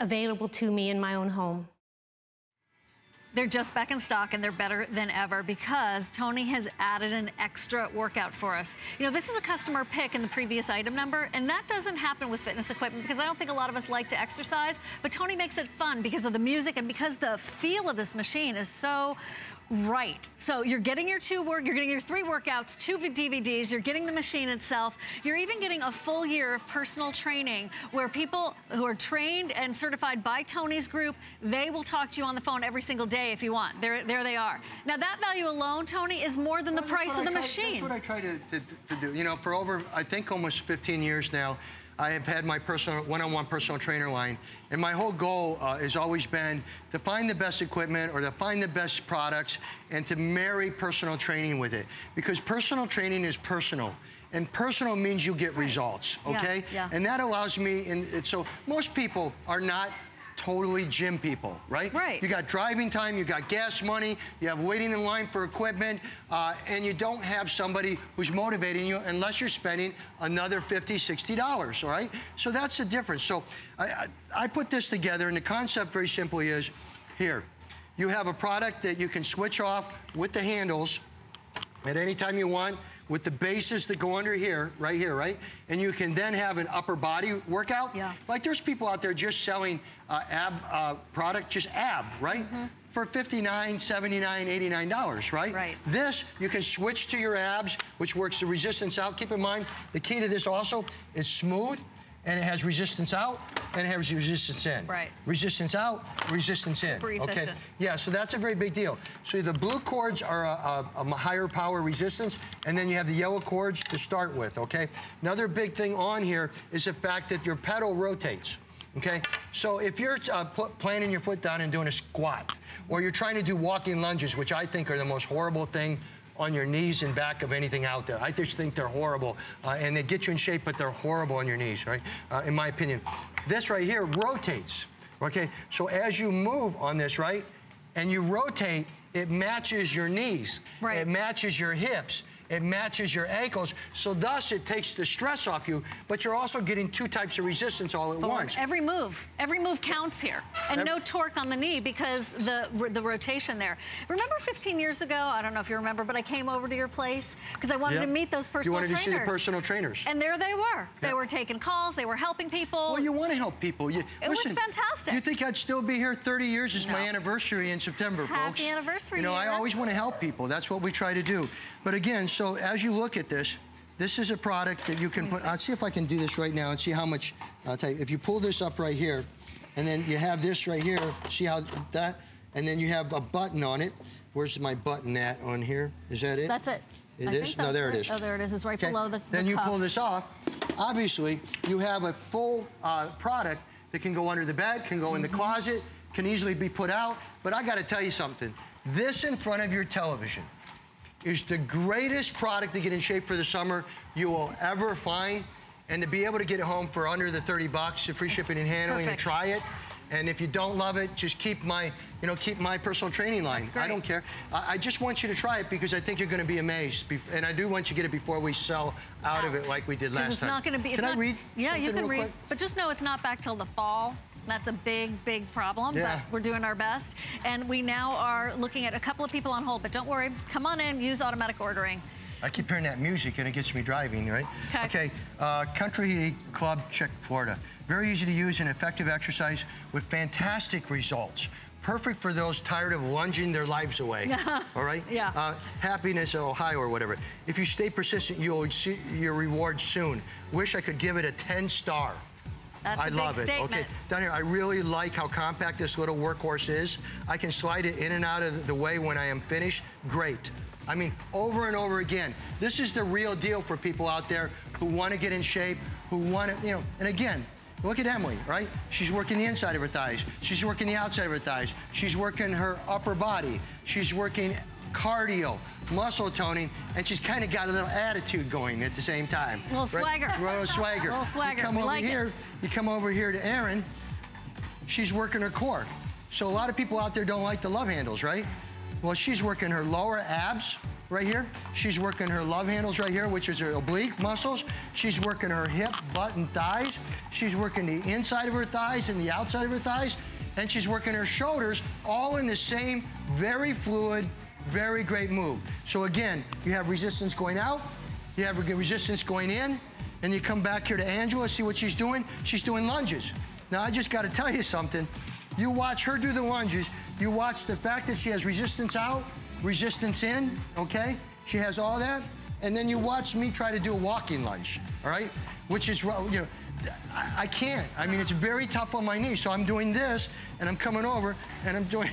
available to me in my own home. They're just back in stock and they're better than ever because Tony has added an extra workout for us. You know, this is a customer pick in the previous item number, and that doesn't happen with fitness equipment because I don't think a lot of us like to exercise, but Tony makes it fun because of the music and because the feel of this machine is so Right. So you're getting your two work, you're getting your three workouts, two DVDs, you're getting the machine itself. You're even getting a full year of personal training where people who are trained and certified by Tony's group, they will talk to you on the phone every single day if you want. There, there they are. Now that value alone, Tony, is more than the price of the try- machine. That's what I try to, to, to do. You know, for over, I think almost 15 years now, I have had my personal one-on-one personal trainer line, and my whole goal uh, has always been to find the best equipment or to find the best products and to marry personal training with it. Because personal training is personal. And personal means you get results, okay? yeah. yeah. And that allows me, and and so most people are not totally gym people, right? Right. You got driving time, you got gas money, you have waiting in line for equipment, uh, and you don't have somebody who's motivating you unless you're spending another $50, $60, all right? So that's the difference. So I, I, I put this together, and the concept very simply is here. You have a product that you can switch off with the handles at any time you want with the bases that go under here, right here, right? And you can then have an upper body workout. Yeah. Like there's people out there just selling uh, ab uh, product, just ab, right? For 59 79 $89, right? Right. This, you can switch to your abs, which works the resistance out. Keep in mind, the key to this also is smooth, and it has resistance out, and it has resistance in. Right. Resistance out, resistance in. Super Okay. Yeah, so that's a very big deal. So the blue cords are a, a, a higher power resistance, and then you have the yellow cords to start with, okay? Another big thing on here is the fact that your pedal rotates. Okay, so if you're uh, put, planting your foot down and doing a squat, or you're trying to do walking lunges, which I think are the most horrible thing on your knees and back of anything out there. I just think they're horrible, uh, and they get you in shape, but they're horrible on your knees, right? Uh, in my opinion. This right here rotates, okay? So as you move on this, right, and you rotate, it matches your knees. Right. It matches your hips. It matches your ankles. So thus, it takes the stress off you, but you're also getting two types of resistance all at Forward. once. Every move, every move counts here, and Ev- no torque on the knee because the the rotation there. Remember 15 years ago? I don't know if you remember, but I came over to your place because I wanted Yeah. to meet those personal trainers. You wanted to trainers. see the personal trainers. And there they were. They were taking calls. They were helping people. Well, you want to help people. You, It was fantastic. You think I'd still be here 30 years? It's my anniversary in September, Happy folks. anniversary You know, I always want to help people. That's what we try to do. But again, so as you look at this, this is a product that you can put. I'll see if I can do this right now and see how much. I'll tell you. If you pull this up right here, and then you have this right here. See how that? And then you have a button on it. Where's my button at on here? Is that it? That's it. It I is? think no, there it is. Oh, there it is. It's right Okay, below the, Then the you pull this off. Obviously, you have a full uh, product that can go under the bed, can go in the Mm-hmm. closet, can easily be put out. But I got to tell you something. This in front of your television is the greatest product to get in shape for the summer you will ever find. And to be able to get it home for under the 30 bucks, the free shipping and handling, and try it. And if you don't love it, just keep my, you know, keep my personal training line. I don't care. I, I just want you to try it because I think you're going to be amazed. Be- And I do want you to get it before we sell out, of it like we did last it's time. not going to be. Can it's I not- read? Yeah, you can read. quick? But just know it's not back till the fall. That's a big, big problem, Yeah. but we're doing our best. And we now are looking at a couple of people on hold, but don't worry. Come on in, use automatic ordering. I keep hearing that music and it gets me driving, right? Okay. Okay, uh, Country Club Chick, Florida. Very easy to use and effective exercise with fantastic results. Perfect for those tired of lunging their lives away. All right? Yeah. Uh, happiness, Ohio, or whatever. If you stay persistent, you'll see your reward soon. Wish I could give it a 10 star. That's I love it. statement. Okay, down here, I really like how compact this little workhorse is. I can slide it in and out of the way when I am finished. Great. I mean, over and over again. This is the real deal for people out there who want to get in shape, who want to, you know, and again, look at Emily, right? She's working the inside of her thighs. She's working the outside of her thighs. She's working her upper body. She's working cardio, muscle toning, and she's kind of got a little attitude going at the same time. A Little swagger. A little swagger. Little swagger. You come We over like it. here, you come over here to Erin, she's working her core. So a lot of people out there don't like the love handles, right? Well, she's working her lower abs right here. She's working her love handles right here, which is her oblique muscles. She's working her hip, butt, and thighs. She's working the inside of her thighs and the outside of her thighs. And she's working her shoulders all in the same very fluid, very great move. So again, you have resistance going out, you have resistance going in, and you come back here to Angela, see what she's doing. She's doing lunges. Now, I just got to tell you something. You watch her do the lunges, you watch the fact that she has resistance out resistance in, okay? She has all that. And then you watch me try to do a walking lunge, all right? Which is, you know, I, I can't. I mean, it's very tough on my knee, So I'm doing this, and I'm coming over, and I'm doing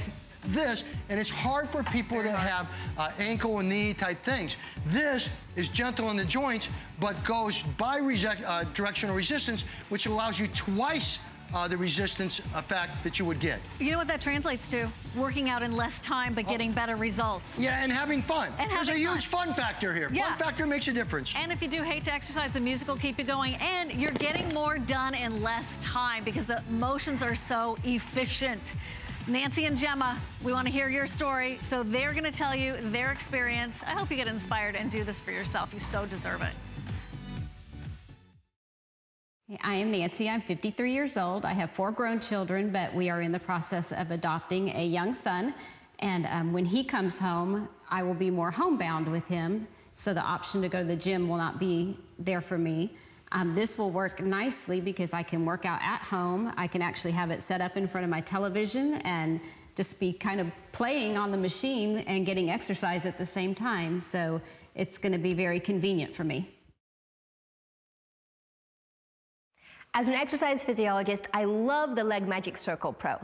this, and it's hard for people that have uh, ankle and knee type things. This is gentle on the joints, but goes by uh, directional resistance, which allows you twice uh, the resistance effect that you would get. You know what that translates to? Working out in less time, but getting better results. Yeah, and having fun. And There's a having huge fun factor here. Yeah. Fun factor makes a difference. And if you do hate to exercise, the music will keep you going. And you're getting more done in less time because the motions are so efficient. Nancy and Gemma, we want to hear your story. So they're going to tell you their experience. I hope you get inspired and do this for yourself. You so deserve it. I am Nancy. I'm 53 years old. I have four grown children, but we are in the process of adopting a young son. And um, when he comes home, I will be more homebound with him. So the option to go to the gym will not be there for me. Um, this will work nicely because I can work out at home. I can actually have it set up in front of my television and just be kind of playing on the machine and getting exercise at the same time. So it's going to be very convenient for me. As an exercise physiologist, I love the Leg Magic Circle Pro.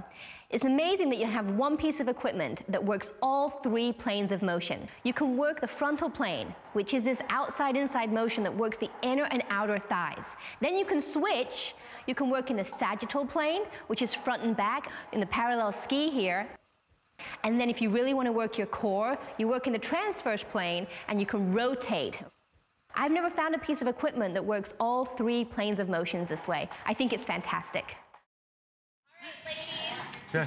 It's amazing that you have one piece of equipment that works all three planes of motion. You can work the frontal plane, which is this outside-inside motion that works the inner and outer thighs. Then you can switch. You can work in the sagittal plane, which is front and back, in the parallel ski here. And then if you really want to work your core, you work in the transverse plane and you can rotate. I've never found a piece of equipment that works all three planes of motions this way. I think it's fantastic. Yeah.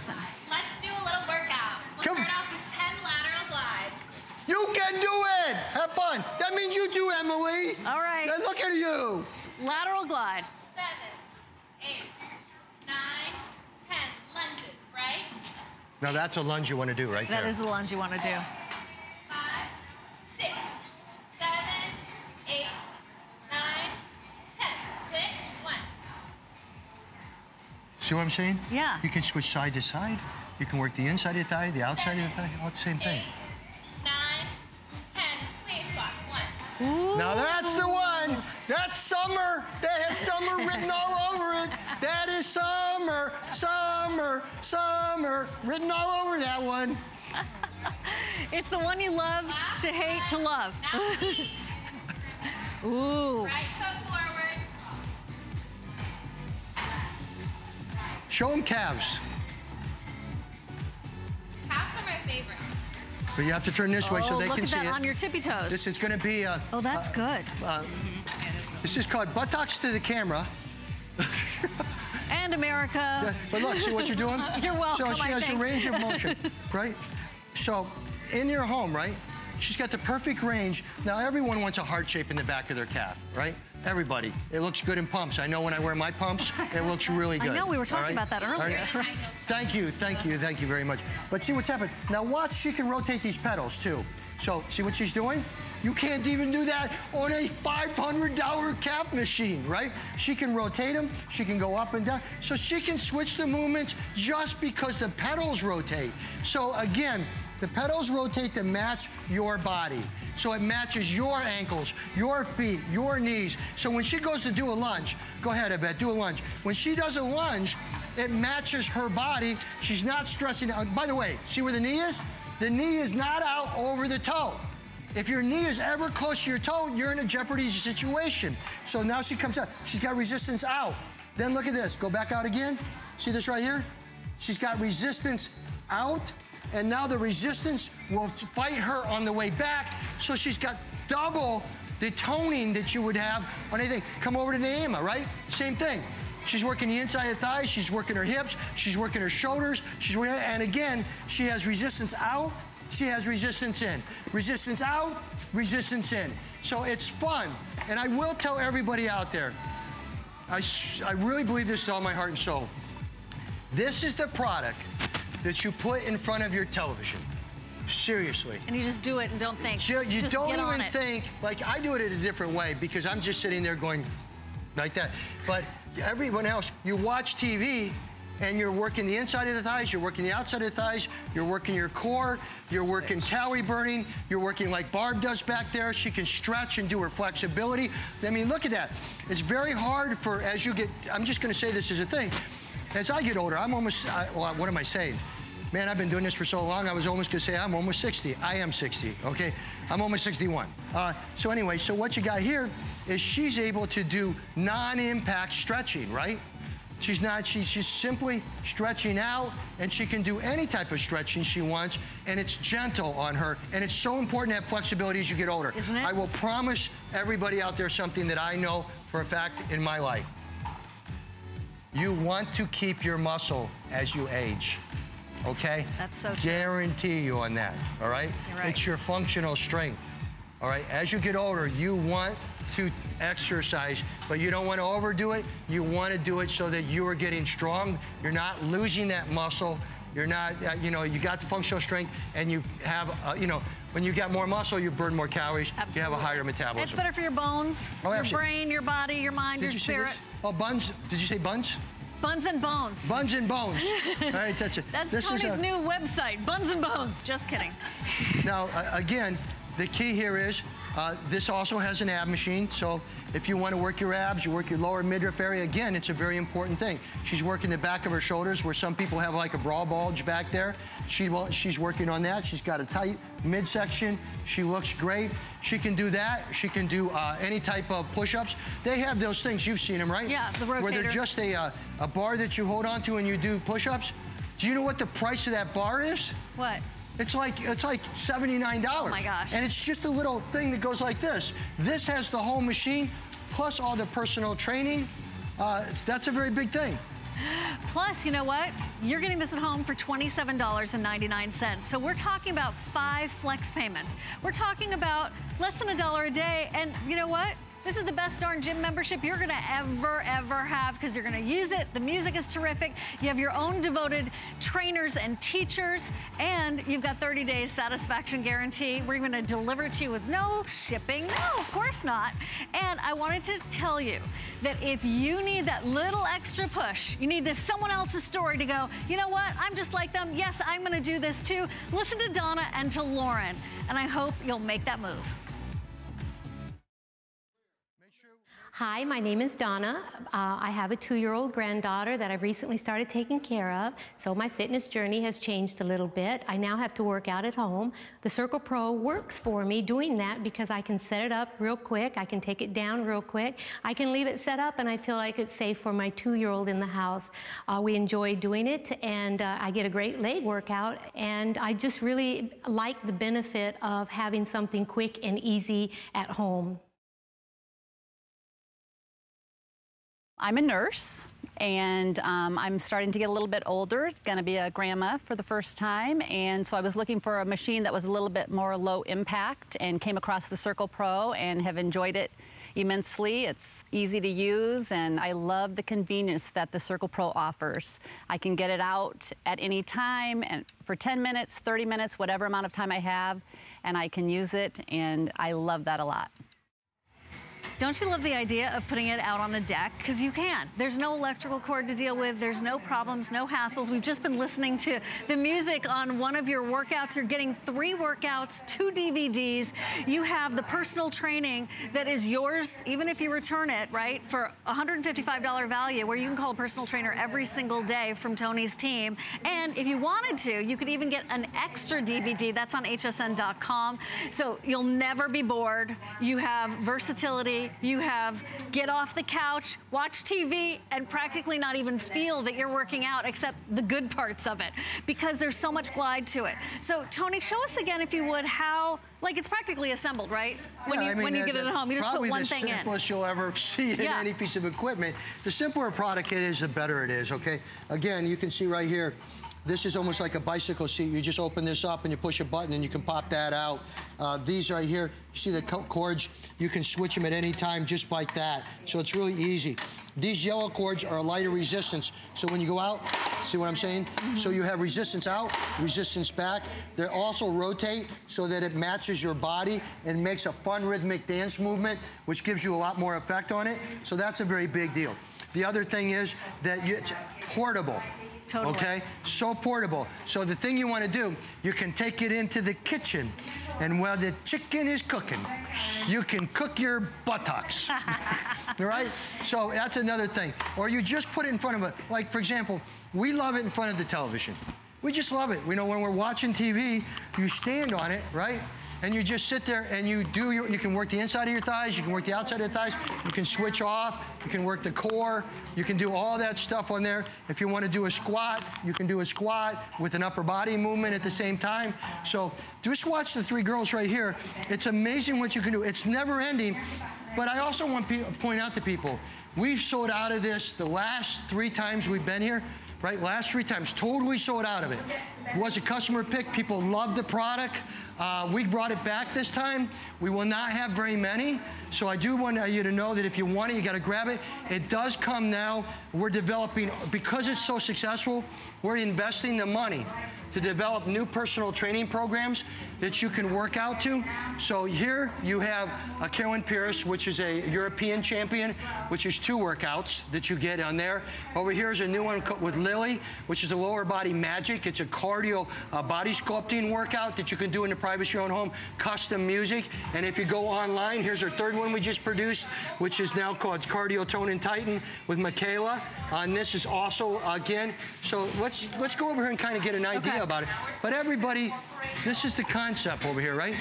Let's do a little workout. We'll Come. start off with 10 lateral glides. You can do it! Have fun. That means you too, Emily. All right. Now look at you. Lateral glide. Seven, eight, nine, ten. Lunges, right? Now that's a lunge you want to do right That That is the lunge you want to do. See what I'm saying? Yeah. You can switch side to side. You can work the inside of the thigh, the outside of the thigh, all the same thing. Nine, ten. Plie squats. One. Now that's the one. That's summer. That has summer written all over it. That is summer, summer, summer written all over that one. It's the one you love to hate to love. Ooh. Right Show them calves. Calves are my favorite. But you have to turn this way so they can Oh, they look can at see that it. on your tippy toes. This is going to be a. oh, that's good. Uh, this is called buttocks to the camera. And America. But look, see what you're doing? You're welcome, So she I has think. a range of motion, right? So in your home, right? She's got the perfect range. Now everyone wants a heart shape in the back of their calf, right? Everybody. It looks good in pumps. I know when I wear my pumps, it looks really good. I know, we were talking right? about that earlier. right? Thank you, thank you, thank you very much. But see what's happened. Now watch, she can rotate these pedals too. So see what she's doing? You can't even do that on a $500 cap machine, right? She can rotate them, she can go up and down. So she can switch the movements just because the pedals rotate. So again, the pedals rotate to match your body. So it matches your ankles, your feet, your knees. So when she goes to do a lunge, go ahead, Abed, do a lunge. When she does a lunge, it matches her body. She's not stressing out. By the way, see where the knee is? The knee is not out over the toe. If your knee is ever close to your toe, you're in a jeopardy situation. So now she comes out. She's got resistance out. Then look at this. Go back out again. See this right here? She's got resistance out, and now the resistance will fight her on the way back. So she's got double the toning that you would have on anything. Come over to Naima, right? Same thing. She's working the inside of the thighs, she's working her hips, she's working her shoulders, she's working, and again, she has resistance out, she has resistance in. Resistance out, resistance in. So it's fun. And I will tell everybody out there, I, I really believe this with all my heart and soul. This is the product that you put in front of your television. Seriously. And you just do it and don't think. You, Just- you just don't even think, like I do it in a different way because I'm just sitting there going like that. But everyone else, you watch TV and you're working the inside of the thighs, you're working the outside of the thighs, you're working your core, you're working calorie burning, you're working like Barb does back there. She can stretch and do her flexibility. I mean, look at that. It's very hard for, as you get, I'm just gonna say this as a thing. As I get older, I'm almost, I, well, what am I saying? Man, I've been doing this for so long, I was almost gonna say I'm almost 60. I am 60, okay? I'm almost 61. Uh, so anyway, so what you got here is she's able to do non-impact stretching, right? She's not, she's just simply stretching out and she can do any type of stretching she wants and it's gentle on her. And it's so important to have flexibility as you get older. Isn't it? I will promise everybody out there something that I know for a fact in my life. You want to keep your muscle as you age, okay? That's so true. Guarantee you on that, all right? Right. It's your functional strength, all right? As you get older, you want to exercise, but you don't want to overdo it. You want to do it so that you are getting strong. You're not losing that muscle. You're not, uh, you know, you got the functional strength and you have, uh, you know, when you got more muscle, you burn more calories. Absolutely. You have a higher metabolism. It's better for your bones, Oh, your brain, your body, your mind, Did your you spirit. Oh, buns. Did you say buns? Buns and bones. Buns and bones. All right, that's it. That's This is Tony's a- new website, Buns and Bones. Just kidding. Now, uh, again, the key here is uh, this also has an ab machine. So if you want to work your abs, you work your lower midriff area, again, it's a very important thing. She's working the back of her shoulders where some people have like a bra bulge back there. She, will- she's working on that. She's got a tight midsection. She looks great. She can do that. She can do uh, any type of push-ups. They have those things, you've seen them, right? Yeah, the Where they're just a, uh, a bar that you hold onto and you do push-ups. Do you know what the price of that bar is? What? It's like it's like $79. Oh my gosh. And it's just a little thing that goes like this. This has the whole machine plus all the personal training. Uh, that's a very big thing. Plus, you know what? You're getting this at home for $27.99. So we're talking about five flex payments. We're talking about less than a dollar a day. And you know what? This is the best darn gym membership you're gonna ever, ever have because you're gonna use it. The music is terrific. You have your own devoted trainers and teachers, and you've got 30 days satisfaction guarantee. We're gonna deliver it to you with no shipping. No, of course not. And I wanted to tell you that if you need that little extra push, you need this someone else's story to go, you know what? I'm just like them. Yes, I'm gonna do this too. Listen to Donna and to Lauren, and I hope you'll make that move. Hi, my name is Donna. Uh, I have a two-year-old granddaughter that I've recently started taking care of, so my fitness journey has changed a little bit. I now have to work out at home. The Circle Pro works for me doing that because I can set it up real quick, I can take it down real quick, I can leave it set up, and I feel like it's safe for my two-year-old in the house. Uh, we enjoy doing it, and uh, I get a great leg workout, and I just really like the benefit of having something quick and easy at home. I'm a nurse and um, I'm starting to get a little bit older, gonna be a grandma for the first time. And so I was looking for a machine that was a little bit more low impact and came across the Circle Pro and have enjoyed it immensely. It's easy to use and I love the convenience that the Circle Pro offers. I can get it out at any time and for 10 minutes, 30 minutes, whatever amount of time I have, and I can use it and I love that a lot. Don't you love the idea of putting it out on a deck? Because you can. There's no electrical cord to deal with. There's no problems, no hassles. We've just been listening to the music on one of your workouts. You're getting three workouts, two DVDs. You have the personal training that is yours, even if you return it, right, for $155 value, where you can call a personal trainer every single day from Tony's team. And if you wanted to, you could even get an extra DVD. That's on hsn.com. So you'll never be bored. You have versatility. You have get off the couch, watch TV, and practically not even feel that you're working out except the good parts of it because there's so much glide to it. So Tony, show us again, if you would, how, like it's practically assembled, right? When Yeah, you, I mean, when you get it at home, you just put one thing in. Probably the simplest you'll ever see in Yeah. any piece of equipment. The simpler a product it is, the better it is, okay? Again, you can see right here, this is almost like a bicycle seat. You just open this up and you push a button and you can pop that out. Uh, these right here, you see the cords? You can switch them at any time just like that. So it's really easy. These yellow cords are a lighter resistance. So when you go out, see what I'm saying? So you have resistance out, resistance back. They also rotate so that it matches your body and makes a fun rhythmic dance movement, which gives you a lot more effect on it. So that's a very big deal. The other thing is that you, it's portable. Totally. Okay? So portable. So the thing you want to do, you can take it into the kitchen, and while the chicken is cooking, you can cook your buttocks. right? So that's another thing. Or you just put it in front of a, like for example, we love it in front of the television. We just love it. We know when we're watching TV, you stand on it, right? And you just sit there and you do your, you can work the inside of your thighs, you can work the outside of the thighs, you can switch off, you can work the core, you can do all that stuff on there. If you want to do a squat, you can do a squat with an upper body movement at the same time. So just watch the three girls right here. It's amazing what you can do. It's never ending. But I also want to point out to people, we've sold out of this the last three times we've been here right? Last three times, totally sold out of it. Was a customer pick. People loved the product. Uh, we brought it back this time. We will not have very many. So I do want you to know that if you want it, you got to grab it. It does come now. We're developing, because it's so successful, we're investing the money to develop new personal training programs that you can work out to. So here you have a Carolyn Pierce, which is a European champion, which is two workouts that you get on there. Over here is a new one with Lily, which is a lower body magic. It's a cardio uh, body sculpting workout that you can do in the privacy of your own home, custom music. And if you go online, here's our third one we just produced, which is now called Cardio Tone and Tighten with Michaela. Uh, and this is also, again, so let's, let's go over here and kind of get an idea Okay. about it. But everybody, this is the concept over here, right?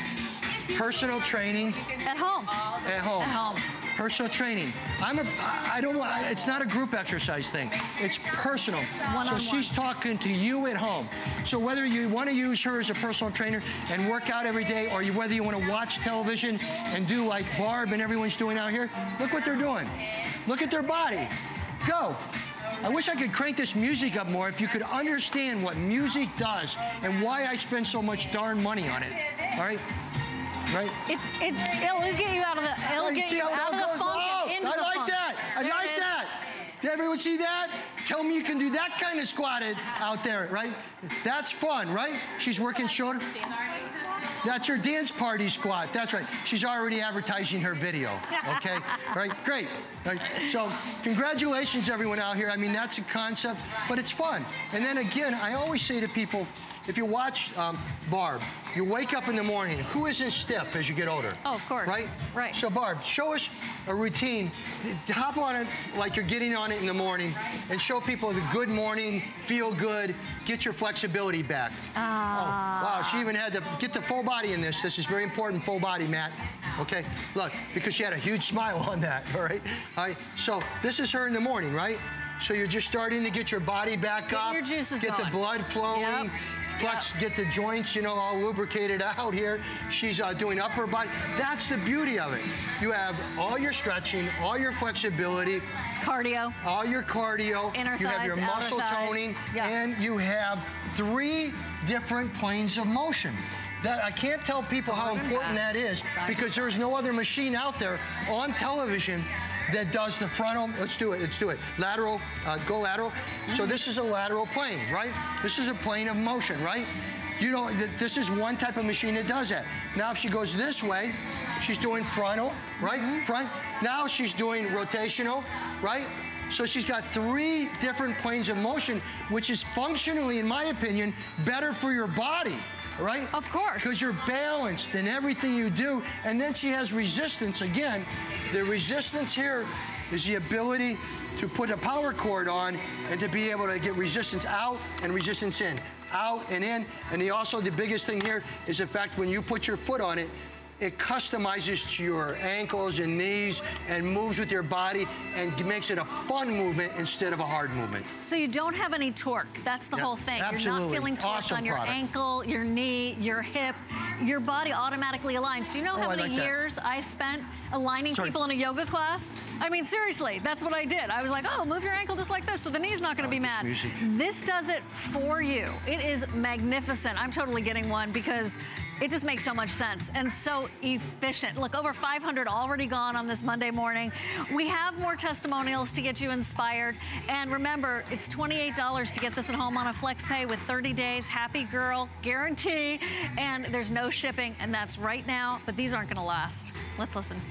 Personal training At home. at home. At home. Personal training. I'm a. I don't want. It's not a group exercise thing. It's personal. So One-on-one. she's talking to you at home. So whether you want to use her as a personal trainer and work out every day, or you, whether you want to watch television and do like Barb and everyone's doing out here, look what they're doing. Look at their body. Go. I wish I could crank this music up more if you could understand what music does and why I spend so much darn money on it. All right? Right? It's, it's, it'll get you out of the, it'll you get see you out of the goes? funk Oh, into I the like funk. that. I There like that. Did everyone see that? Tell me you can do that kind of squatted out there, right? That's fun, right? She's working shoulder. That's her dance party squat. That's right. She's already advertising her video. Okay? right? Great. Right. So, congratulations, everyone out here. I mean, that's a concept, but it's fun. And then again, I always say to people, if you watch um, Barb, you wake up in the morning, who isn't stiff as you get older? Oh, of course. Right? Right. So, Barb, show us a routine. Hop on it like you're getting on it in the morning and show people the good morning, feel good, get your flexibility back. Ah. Oh, wow, she even had to get the full body in this. This is very important, full body, Matt. Okay, look, because she had a huge smile on that, all right? All right, so this is her in the morning, right? So you're just starting to get your body back Get up. your juices Get the blood flowing. Yep. Flex, get the joints, you know, all lubricated out here. She's uh, doing upper body. That's the beauty of it. You have all your stretching, all your flexibility, Cardio. all your cardio, Inner you have your muscle thighs. toning, and you have three different planes of motion. That I can't tell people how important that is because there's no other machine out there on television that does the frontal. Let's do it. Let's do it. Lateral. Uh, go lateral. So this is a lateral plane, right? This is a plane of motion, right? You know, th- this is one type of machine that does that. Now, if she goes this way, she's doing frontal, right? Front. Now she's doing rotational, right? So she's got three different planes of motion, which is functionally, in my opinion, better for your body, right? Of course. Because you're balanced in everything you do. And then she has resistance. Again, the resistance here is the ability to put a power cord on and to be able to get resistance out and resistance in, out and in. And the, also the biggest thing here is the fact when you put your foot on it, it customizes to your ankles and knees and moves with your body and makes it a fun movement instead of a hard movement. So you don't have any torque. That's the Yeah, whole thing. Absolutely. You're not feeling torque Awesome on your product. ankle, your knee, your hip. Your body automatically aligns. Do you know Oh, how I many like that. years I spent aligning Sorry. people in a yoga class? I mean, seriously, that's what I did. I was like, oh, move your ankle just like this so the knee's not going to be mad. music. This does it for you. It is magnificent. I'm totally getting one because it just makes so much sense and so efficient. Look, over 500 already gone on this Monday morning. We have more testimonials to get you inspired. And remember, it's $28 to get this at home on a flex pay with 30 days, happy girl guarantee. And there's no shipping, and that's right now, but these aren't going to last. Let's listen.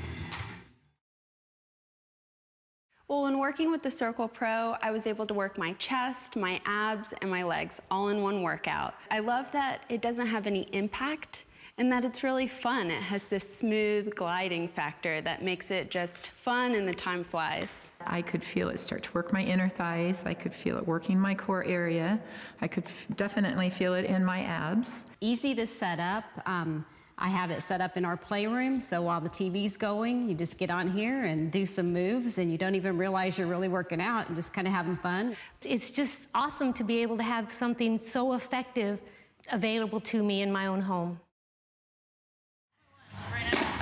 Well, when working with the Circle Pro, I was able to work my chest, my abs, and my legs all in one workout. I love that it doesn't have any impact and that it's really fun. It has this smooth gliding factor that makes it just fun and the time flies. I could feel it start to work my inner thighs. I could feel it working my core area. I could definitely feel it in my abs. Easy to set up. Um, I have it set up in our playroom, so while the TV's going, you just get on here and do some moves, and you don't even realize you're really working out and just kind of having fun. It's just awesome to be able to have something so effective available to me in my own home.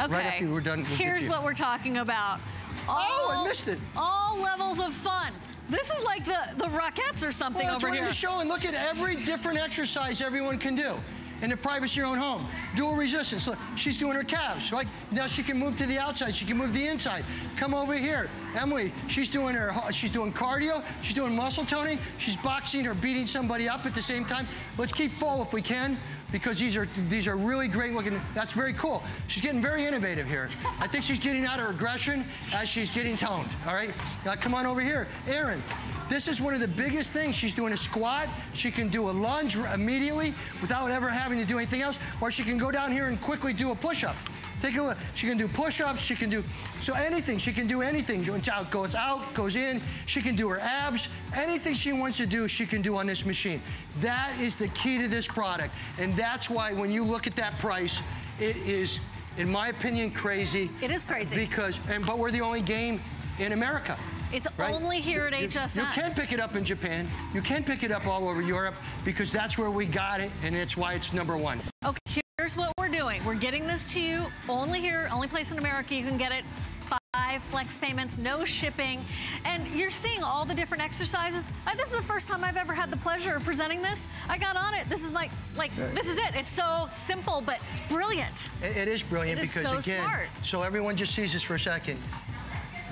Okay. Right after we're done, we'll Here's what we're talking about. Oh, I missed it. All levels of fun. This is like the, the Rockettes or something Well, that's over what here. it's showing. Look at every different exercise everyone can do in the privacy of your own home. Dual resistance. Look, she's doing her calves, right? Now she can move to the outside. She can move the inside. Come over here. Emily, she's doing her, she's doing cardio. She's doing muscle toning. She's boxing or beating somebody up at the same time. Let's keep full if we can because these are these are really great looking. That's very cool. She's getting very innovative here. I think she's getting out of aggression as she's getting toned. All right, now come on over here, Erin. This is one of the biggest things. She's doing a squat. She can do a lunge immediately without ever having to do anything else, or she can go down here and quickly do a push-up. Take a look. She can do push-ups. She can do so anything. She can do anything. Goes out, goes out, goes in. She can do her abs. Anything she wants to do, she can do on this machine. That is the key to this product, and that's why when you look at that price, it is, in my opinion, crazy. It is crazy. Because, and but we're the only game in America. It's right? only here at You- HSN. You can pick it up in Japan. You can pick it up all over Europe because that's where we got it, and it's why it's number one. Okay, here's what we're doing. We're getting this to you only here, only place in America you can get it. Five flex payments, no shipping, and you're seeing all the different exercises. Uh, this is the first time I've ever had the pleasure of presenting this. I got on it. This is my like. This is it. It's so simple but brilliant. It, it is brilliant It is because so again, smart. so everyone just sees this for a second.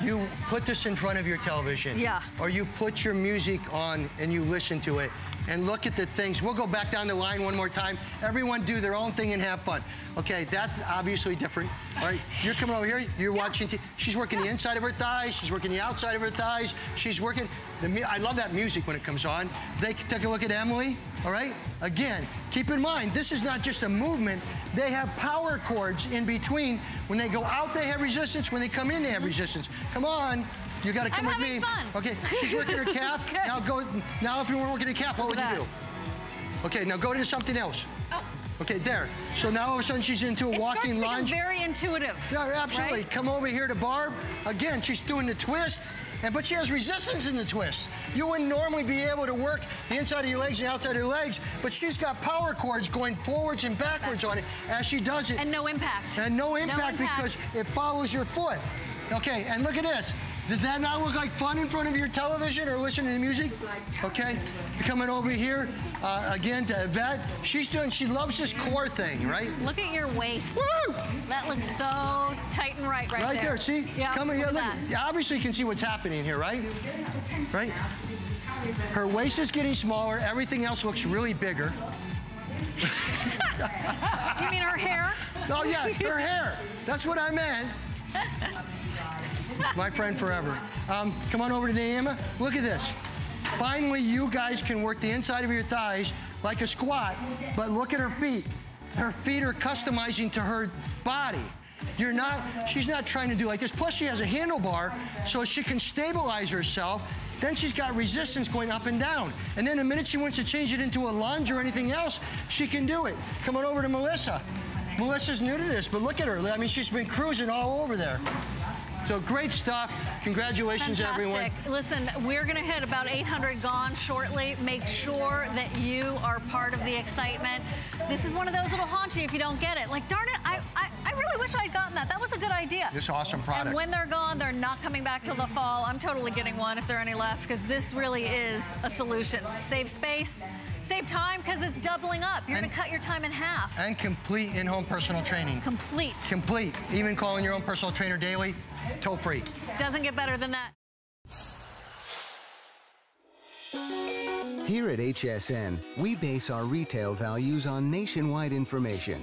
You put this in front of your television. Yeah. Or you put your music on and you listen to it and look at the things. We'll go back down the line one more time. Everyone do their own thing and have fun. Okay, that's obviously different. All right, you're coming over here, you're watching, she's working the inside of her thighs, she's working the outside of her thighs, she's working, the, I love that music when it comes on. They can take a look at Emily, all right? Again, keep in mind, this is not just a movement, they have power cords in between. When they go out, they have resistance, when they come in, they have mm-hmm. resistance. Come on, you gotta come I'm with me. fun. Okay, she's working her calf, now go, now if you weren't working a calf, what would Look you do? Okay, now go to something else. Oh. Okay, there. So now all of a sudden she's into a It walking lunge. very intuitive. Yeah, absolutely. right? Come over here to Barb. Again, she's doing the twist, and but she has resistance in the twist. You wouldn't normally be able to work the inside of your legs and the outside of your legs, but she's got power cords going forwards and backwards on it as she does it. And no impact. And no impact, impact. because it follows your foot. Okay, and look at this. Does that not look like fun in front of your television or listening to music? Okay, coming over here uh, again to Yvette. She's doing, she loves this core thing, right? Look at your waist. Woo! That looks so tight and right right, Right there, see? Yeah. Come here, look. Obviously, you can see what's happening here, right? Right? Her waist is getting smaller. Everything else looks really bigger. You mean her hair? Oh, yeah, her hair. That's what I meant. My friend forever. Um, come on over to Naima. Look at this. Finally, you guys can work the inside of your thighs like a squat, but look at her feet. Her feet are customizing to her body. You're not, she's not trying to do like this. Plus, she has a handlebar so she can stabilize herself. Then she's got resistance going up and down. And then the minute she wants to change it into a lunge or anything else, she can do it. Come on over to Melissa. Melissa's new to this, but look at her. I mean, she's been cruising all over there. So great stuff. Congratulations, everyone. Listen, we're going to hit about 800 gone shortly. Make sure that you are part of the excitement. This is one of those that'll haunt you if you don't get it. Like, darn it, really wish I'd gotten that. That was a good idea. This awesome product. And when they're gone, they're not coming back till the fall. I'm totally getting one if there are any left because this really is a solution. Save space, save time because it's doubling up. You're going to cut your time in half. and complete in-home personal training. Complete. Complete. Even calling your own personal trainer daily, toll free. Doesn't get better than that. Here at HSN, we base our retail values on nationwide information.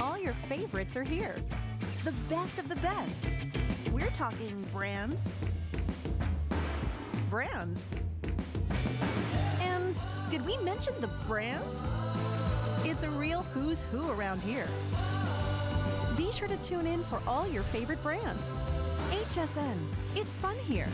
All your favorites are here. The best of the best. We're talking brands. Brands. And did we mention the brands? It's a real who's who around here. Be sure to tune in for all your favorite brands. HSN, it's fun here.